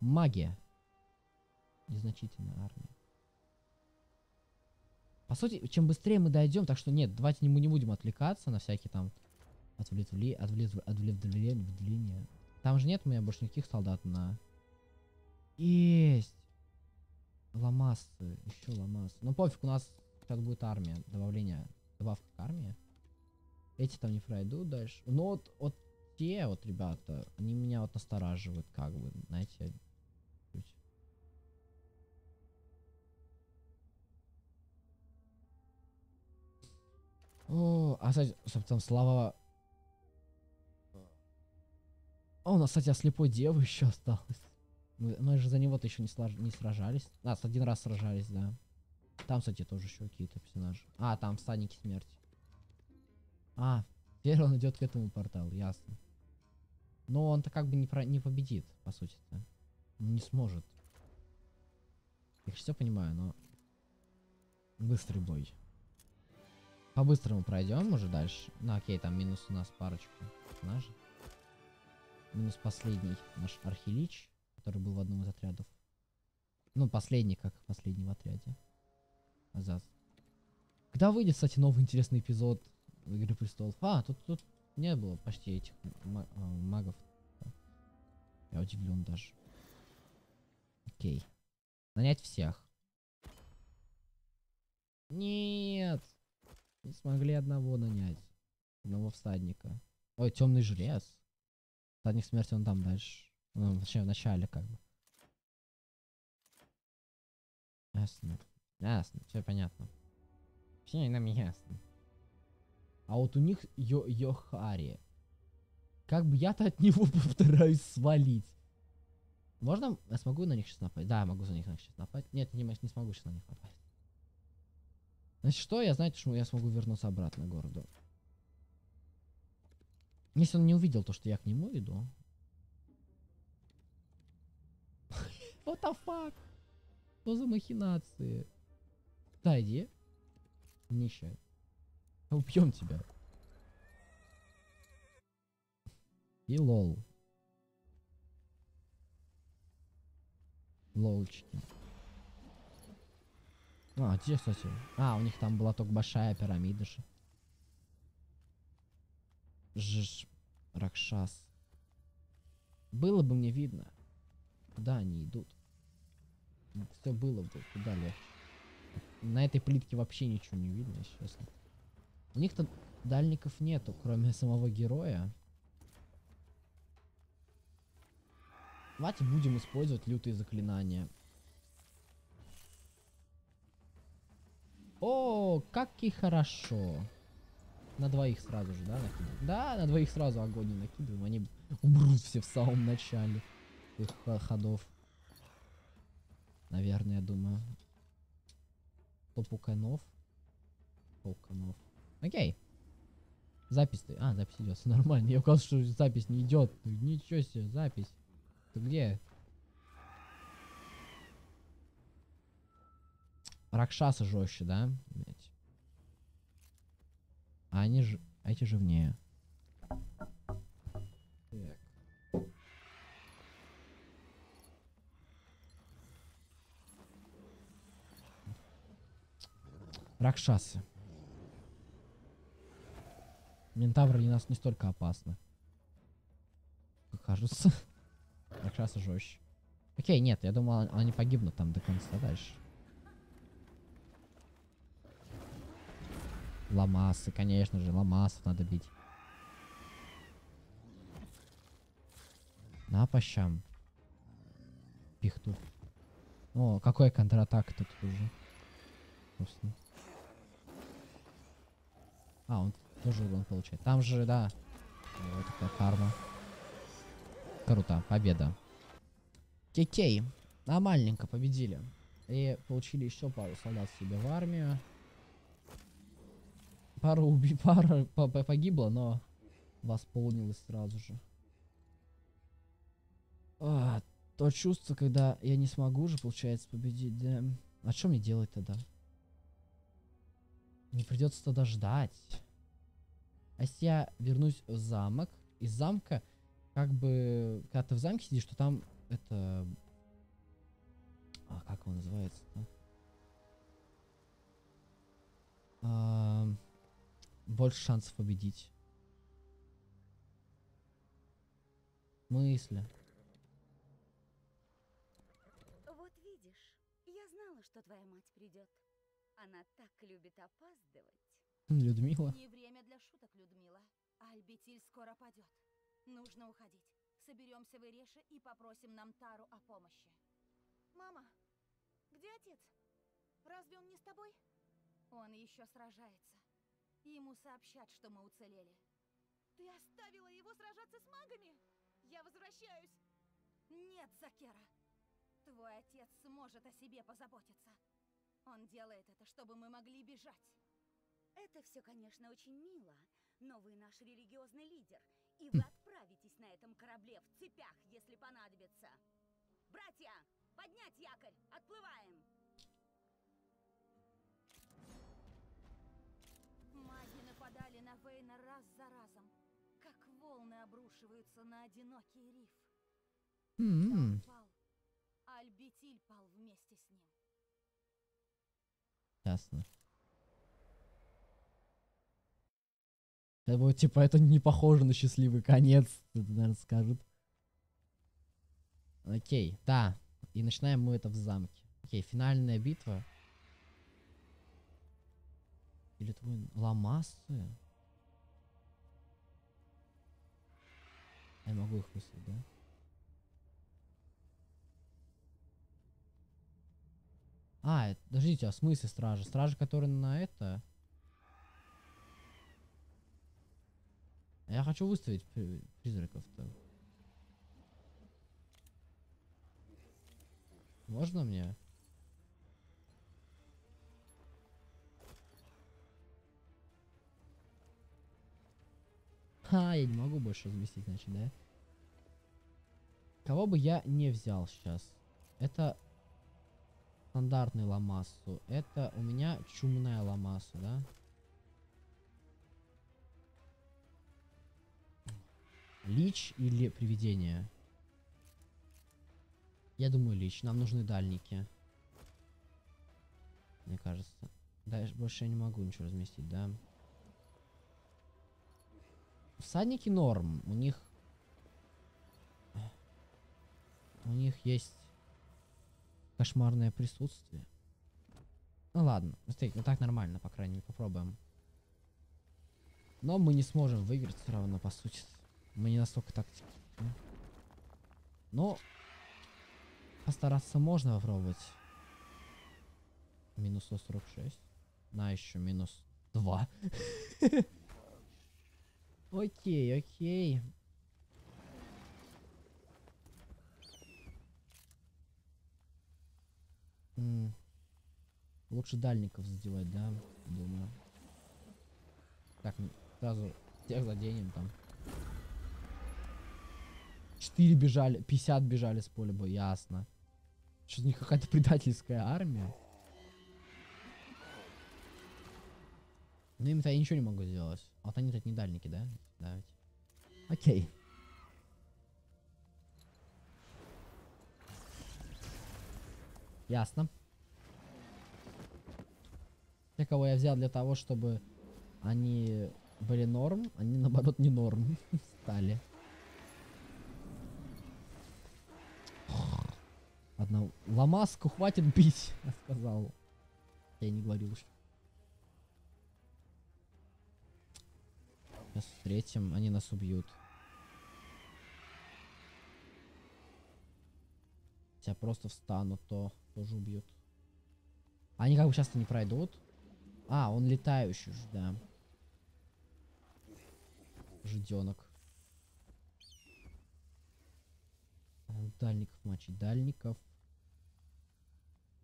Магия. Незначительная армия. По сути, чем быстрее мы дойдем, так что нет, давайте не- мы не будем отвлекаться на всякие там отвлетвли, отвлет, отвлечения. Там же нет у меня больше никаких солдат на... Есть! Ламассы, еще ламассы. Ну пофиг, у нас сейчас будет армия, добавление, добавка к армии. Эти там не пройдут дальше. Ну вот, вот те вот ребята, они меня вот настораживают, как бы, знаете. О, а кстати, там слова... О, у нас, кстати, а слепой девы еще осталось. Мы, мы же за него-то еще не, слаж- не сражались. А, с один раз сражались, да. Там, кстати, тоже еще какие-то персонажи. А, там всадники смерти. А, теперь он идет к этому порталу, ясно. Но он-то как бы не, про- не победит, по сути-то. Не сможет. Я все понимаю, но... Быстрый бой. По-быстрому пройдем уже дальше. Ну окей, там минус у нас парочку персонажей. Минус последний наш Архилич, который был в одном из отрядов. Ну, последний, как последний в отряде. Азаз. Когда выйдет, кстати, новый интересный эпизод Игры Престолов? А, тут, тут не было почти этих а, магов. Я удивлен даже. Окей. Нанять всех. Нет. Не смогли одного нанять. Одного всадника. Ой, темный жрец. Всадник смерти он там дальше. Ну, точнее, в начале как бы. Ясно. Ясно, все понятно. Все нам ясно. А вот у них Йо Йохари. Как бы я-то от него постараюсь свалить. Можно? Я смогу на них сейчас напасть? Да, я могу за них сейчас напасть. Нет, не, не смогу сейчас на них напасть. Значит, что? Я знаете, что я смогу вернуться обратно к городу. Если он не увидел то, что я к нему иду. What the fuck? Что за махинации? Да, иди. Нищая. Убьем тебя. И лол. Лолчики. А, где, кстати? А, у них там была только большая пирамида же. Жж... Ракшас. Было бы мне видно, куда они идут. Все было бы куда легче. На этой плитке вообще ничего не видно, если честно. У них там дальников нету, кроме самого героя. Давайте будем использовать лютые заклинания. О, как и хорошо. На двоих сразу же, да, накидываем? Да, на двоих сразу огонь накидываем. Они умрут все в самом начале их х- ходов. Наверное, я думаю. Кто пуканов? Пуканов. Окей. Запись ты. А, запись идет. Нормально. Я указал, что запись не идет. Ничего себе, запись. Ты где? Ракшасы жестче, да? А они а эти жирнее. Ракшасы. Ментавры не нас не столько опасны. Как кажется. Ракшасы жестче. Окей, нет, я думал, они погибнут там до конца дальше. Ламасы, конечно же, ламасов надо бить. На по щам. Пихту. О, какой контратак тут уже. Собственно. А, он тоже урон получает. Там же, да. Вот такая карма. Круто, победа. Кей-кей. Нормальненько победили. И получили еще пару солдат себе в армию. Пару уби... пара по- по- погибла, но восполнилась сразу же. А, то чувство, когда я не смогу же, получается, победить, да. А что мне делать тогда? Мне придется тогда ждать. А если я вернусь в замок, из замка, как бы, когда ты в замке сидишь, то там это... А, как он называется больше шансов победить. Мысли. Вот видишь, я знала, что твоя мать придет. Она так любит опаздывать. Людмила. Не время для шуток, Людмила. Альбетиль скоро падет. Нужно уходить. Соберемся в Иреше и попросим нам Тару о помощи. Мама, где отец? Разве он не с тобой? Он еще сражается. Ему сообщат, что мы уцелели. Ты оставила его сражаться с магами? Я возвращаюсь. Нет, Закера. Твой отец сможет о себе позаботиться. Он делает это, чтобы мы могли бежать. Это все, конечно, очень мило, но вы наш религиозный лидер, и вы отправитесь на этом корабле в цепях, если понадобится. Братья, поднять якорь, отплываем! нападали на Вейна раз за разом, как волны обрушиваются на одинокий риф. Пал, а Альбетиль пал вместе с ним. Ясно. Это вот, типа, это не похоже на счастливый конец, это, наверное, скажут. Окей, да. И начинаем мы это в замке. Окей, финальная битва. Или твой ламасы? Я могу их выставить, да? А, это- подождите, а в смысле стражи? Стражи, которые на это... Я хочу выставить при- призраков-то. Можно мне? Ха, я не могу больше разместить, значит, да? Кого бы я не взял сейчас? Это стандартный ламассу. Это у меня чумная ламассу, да? Лич или привидение? Я думаю, лич. Нам нужны дальники. Мне кажется. Дальше больше я не могу ничего разместить, да? Всадники норм. У них... У них есть кошмарное присутствие. Ну ладно, ну так нормально, по крайней мере, попробуем. Но мы не сможем выиграть все равно, по сути. Мы не настолько тактики. Но постараться можно попробовать. Минус 146. На еще минус 2. Окей, окей. Лучше дальников задевать, да? Думаю. Так, сразу всех заденем там. 4 бежали, 50 бежали с поля боя, ясно. Что у какая-то предательская армия. Ну им-то я ничего не могу сделать. Вот они тут не дальники, да? Да ведь. Окей. Ясно. Те, кого я взял для того, чтобы они были норм, они наоборот не норм стали. Одна ламаску хватит бить, я сказал. Я не говорил, что. Сейчас встретим, они нас убьют. Тебя просто встанут, то тоже убьют. Они как бы часто не пройдут. А, он летающий же, да. Жиденок. Дальников мочить, дальников.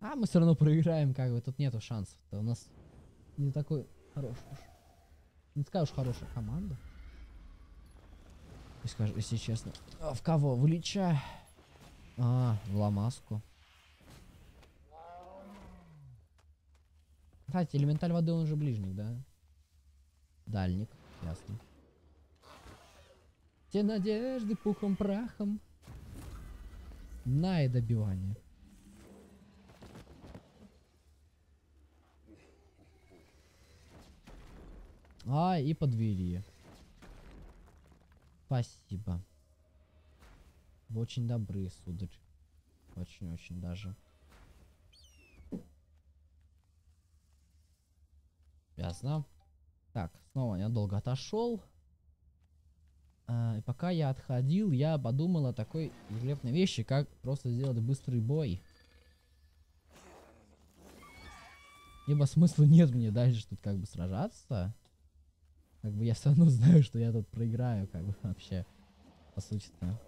А, мы все равно проиграем, как бы, тут нету шансов. -то. У нас не такой хороший. уж. Не скажешь хорошая команда. Скажу- если честно. А, в кого? В Лича? А, в Ламаску. Кстати, элементаль воды он же ближник, да? Дальник, ясно. Те надежды пухом прахом. На и добивание. А, и подвели. Спасибо. Вы очень добры, сударь. Очень-очень даже. Ясно. Так, снова я долго отошел. А, и пока я отходил, я подумал о такой великолепной вещи, как просто сделать быстрый бой. Ибо смысла нет мне дальше тут как бы сражаться. Как бы я все равно знаю, что я тут проиграю, как бы вообще. По сути-то.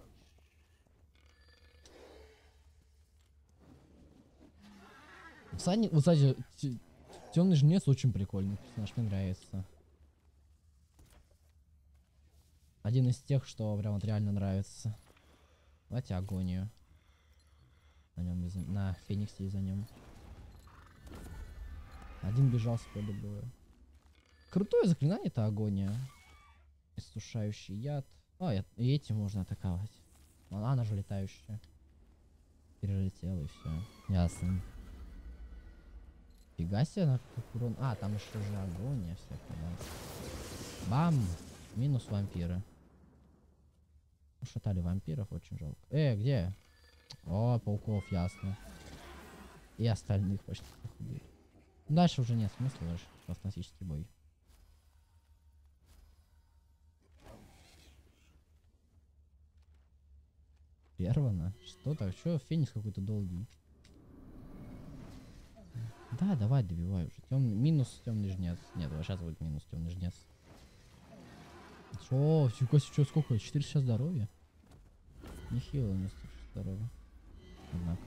Саня, вот, кстати, темный жнец очень прикольный персонаж, мне нравится. Один из тех, что прям вот реально нравится. Давайте агонию. На нем без- на фениксе и за нем. Один бежал с поля боя. Крутое заклинание это агония. Иссушающий яд. А, и и этим можно атаковать. Ну, Она же летающая. Перелетела и все. Ясно. Фига себе, как урон. А, там еще же агония всякая. Бам! Минус вампиры. Ушатали вампиров, очень жалко. Э, где? О, пауков, ясно. И остальных почти всех убили. Дальше уже нет смысла, дальше просто классический бой. Первано? Что так? Что феникс какой-то долгий? Да, давай, добивай уже. Темный, минус темный жнец. Нет, сейчас будет минус темный жнец. Что? Фига себе, сколько? 400 здоровья? Нехило не здоровья. Однако.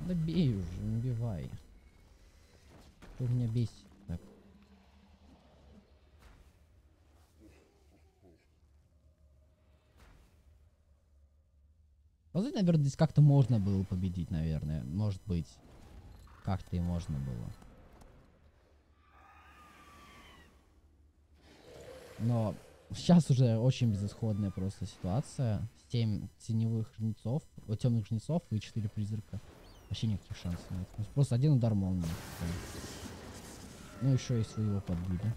Да бей уже, убивай. Что меня бесит Вот здесь, наверное, здесь как-то можно было победить, наверное. Может быть. Как-то и можно было. Но сейчас уже очень безысходная просто ситуация. 7 теневых жнецов, о, темных жнецов и 4 призрака. Вообще никаких шансов нет. Просто один удар молнии. Ну еще и своего подбили.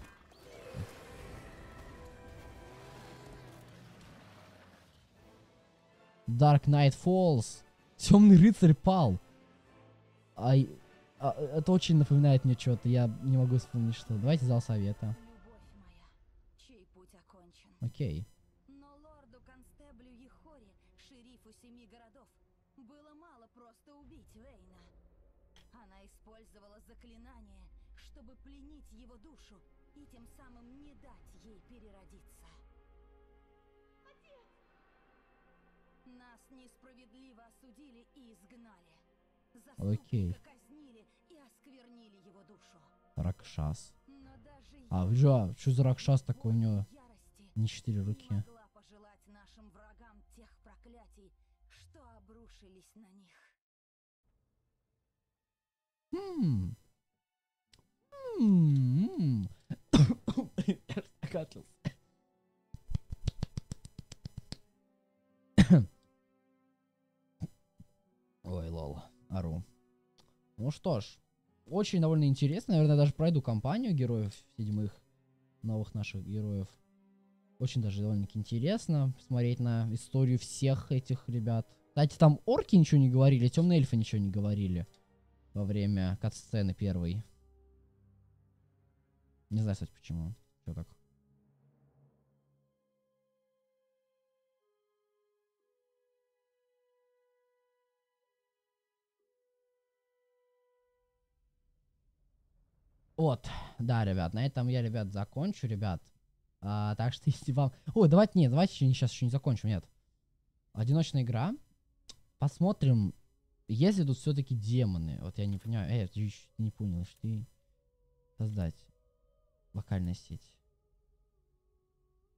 Dark Knight Falls. Темный рыцарь пал. Ай, а, это очень напоминает мне что-то. Я не могу вспомнить что. Давайте зал совета. Окей. Заклинание, чтобы пленить его душу и тем самым не дать ей переродиться. Нас несправедливо осудили и изгнали. Окей. Казнили и осквернили его душу. Ракшас. А, я, жа, что за Ракшас такой у него? Не четыре руки. пожелать нашим врагам тех проклятий, что обрушились на них. Хм. М. Я ору. Ну что ж, очень довольно интересно. Наверное, даже пройду компанию героев седьмых, новых наших героев. Очень даже довольно-таки интересно смотреть на историю всех этих ребят. Кстати, там орки ничего не говорили, темные эльфы ничего не говорили во время кат-сцены первой. Не знаю, кстати, почему. Что так? Вот, да, ребят, на этом я, ребят, закончу, ребят. А, так что если вам... Ой, давайте, нет, давайте сейчас еще не закончим, нет. Одиночная игра. Посмотрим, если тут все-таки демоны. Вот я не понимаю. Эй, чуть не понял, что ты... Создать. Локальная сеть.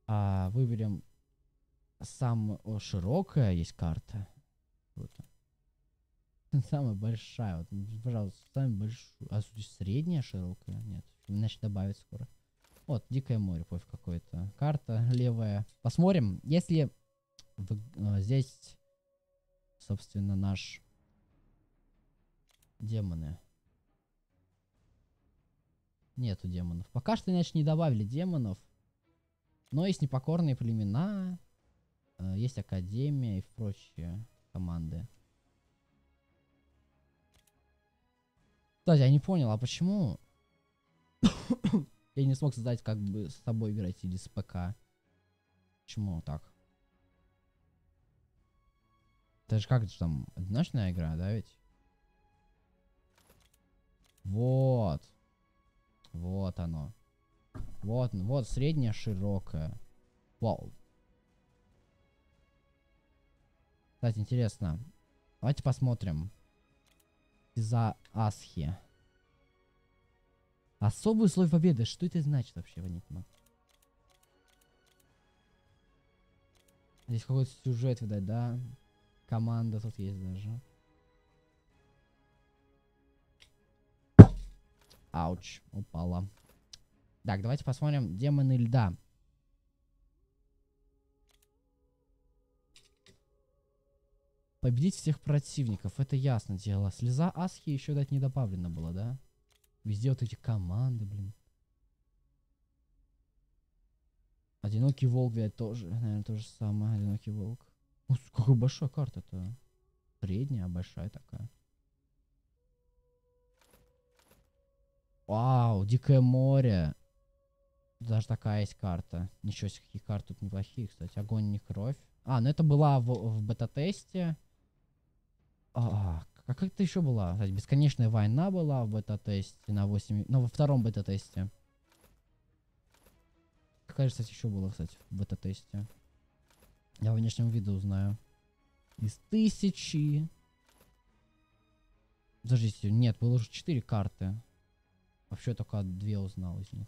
А, выберем сам о, широкая есть карта. Круто. Самая большая. Вот, м, пожалуйста, самая большая. А средняя широкая? Нет. Иначе добавить скоро. Вот, Дикое море, пофиг какое-то. Карта левая. Посмотрим, если в- э, здесь, собственно, наш демоны. Нету демонов. Пока что, иначе, не добавили демонов. Но есть непокорные племена, э, есть академия и прочие команды. Кстати, я не понял, а почему я не смог создать как бы с тобой играть или с ПК? Почему так? Это же как же там, одиночная игра, да ведь? Вот. Вот оно. Вот, вот средняя, широкая. Вау. Кстати, интересно. Давайте посмотрим. За Асхи. Особый слой победы. Что это значит вообще, понимаю. Здесь какой-то сюжет, видать, да? Команда тут есть даже. Ауч, упала. Так, давайте посмотрим демоны льда. Победить всех противников, это ясно дело. Слеза Асхи еще дать не добавлено было, да? Везде вот эти команды, блин. Одинокий волк, блядь, тоже, наверное, то же самое. Одинокий волк. Ух, какая большая карта-то. Средняя, большая такая. Вау, Дикое море. Даже такая есть карта. Ничего себе, какие карты тут неплохие, кстати. Огонь, не кровь. А, ну это была в, в бета-тесте. А, а как это еще была? Кстати, бесконечная война была в бета-тесте на 8... Ну, во втором бета-тесте. Какая же, кстати, еще была, кстати, в бета-тесте? Я по внешнему виду узнаю. Из тысячи. Подождите, нет, было уже 4 карты. Вообще только две узнал из них.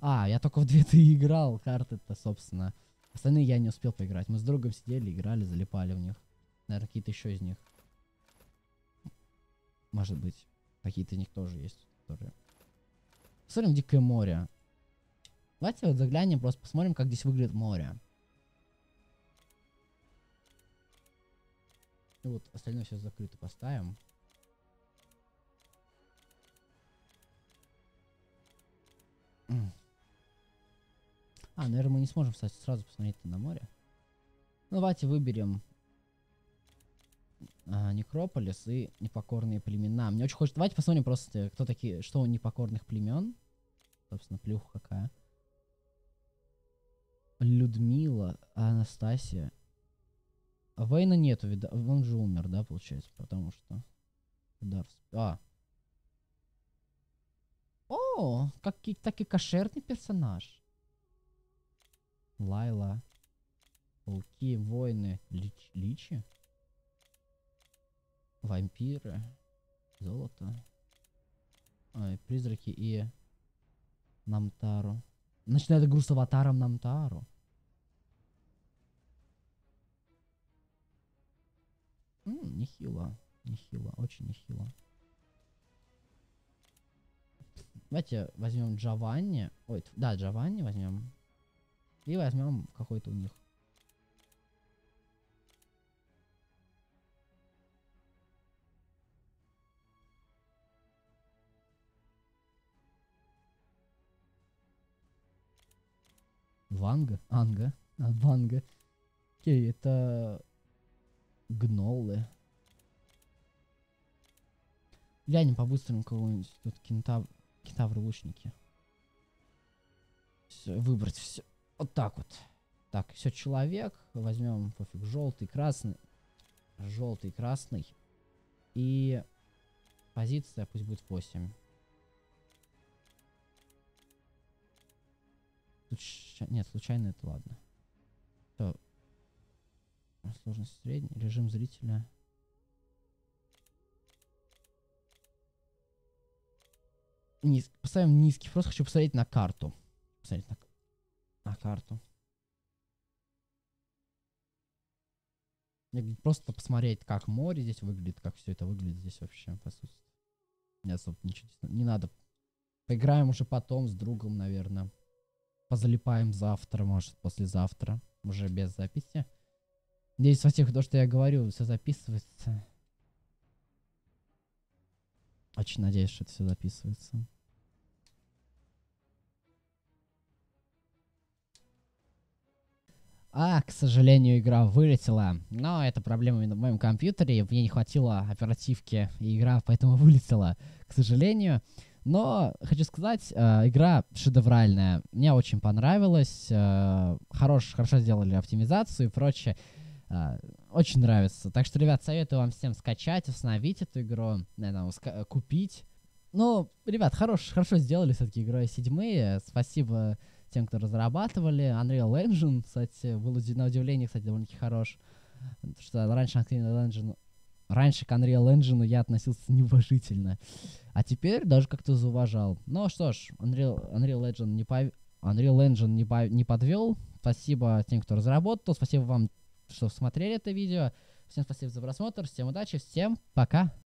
А, я только в две-то играл карты-то, собственно. Остальные я не успел поиграть. Мы с другом сидели, играли, залипали в них. Наверное, какие-то еще из них. Может быть. Какие-то них тоже есть. Которые... Посмотрим Дикое море. Давайте вот заглянем, просто посмотрим, как здесь выглядит море. И вот остальное все закрыто поставим. А, наверное, мы не сможем, кстати, сразу посмотреть на море. Ну, давайте выберем а, Некрополис и непокорные племена. Мне очень хочется... Давайте посмотрим просто, кто такие... Что у непокорных племен. Собственно, плюха какая. Людмила, Анастасия. А Вейна нету, вида... Он же умер, да, получается, потому что... Удар. А. О, как, таки кошерный персонаж. Лайла. Пауки, воины, лич, личи. Вампиры. Золото. Ой, призраки и Намтару. Начинает игру с аватаром Намтару. М, нехило. Нехило, очень нехило. Давайте возьмем Джованни. Ой, да, Джованни возьмем. И возьмем какой-то у них. Ванга? Анга? А, Ванга. Окей, это... Гноллы. Глянем по-быстрому кого-нибудь. Тут кентав... кентавры-лучники. Все, выбрать все. Вот так вот. Так, все, человек. Возьмем, пофиг, желтый, красный. Желтый, красный. И позиция пусть будет 8. Случ... Нет, случайно это ладно. Все. Сложность средний. Режим зрителя. Низ... Поставим низкий. Просто хочу посмотреть на карту. Посмотреть на, на карту. Просто посмотреть, как море здесь выглядит, как все это выглядит здесь вообще, по сути. Не особо ничего не надо. Поиграем уже потом с другом, наверное. Позалипаем завтра, может, послезавтра. Уже без записи. Надеюсь, во всех то, что я говорю, все записывается. Очень надеюсь, что это все записывается. А, к сожалению, игра вылетела. Но это проблема в моем компьютере. В ней не хватило оперативки, и игра поэтому вылетела, к сожалению. Но хочу сказать, э, игра шедевральная. Мне очень понравилась. Э, хорош, хорошо сделали оптимизацию и прочее. Э, очень нравится. Так что, ребят, советую вам всем скачать, установить эту игру, наверное, купить. Ну, ребят, хорош, хорошо сделали все-таки игрой седьмые. Спасибо тем, кто разрабатывали. Unreal Engine, кстати, был на удивление, кстати, довольно-таки хорош. Что раньше Unreal Engine, раньше к Unreal Engine я относился неуважительно. А теперь даже как-то зауважал. Ну что ж, Unreal, Unreal Engine не, пов... Unreal Engine не, по... не подвел. Спасибо тем, кто разработал. Спасибо вам, что смотрели это видео. Всем спасибо за просмотр. Всем удачи. Всем пока.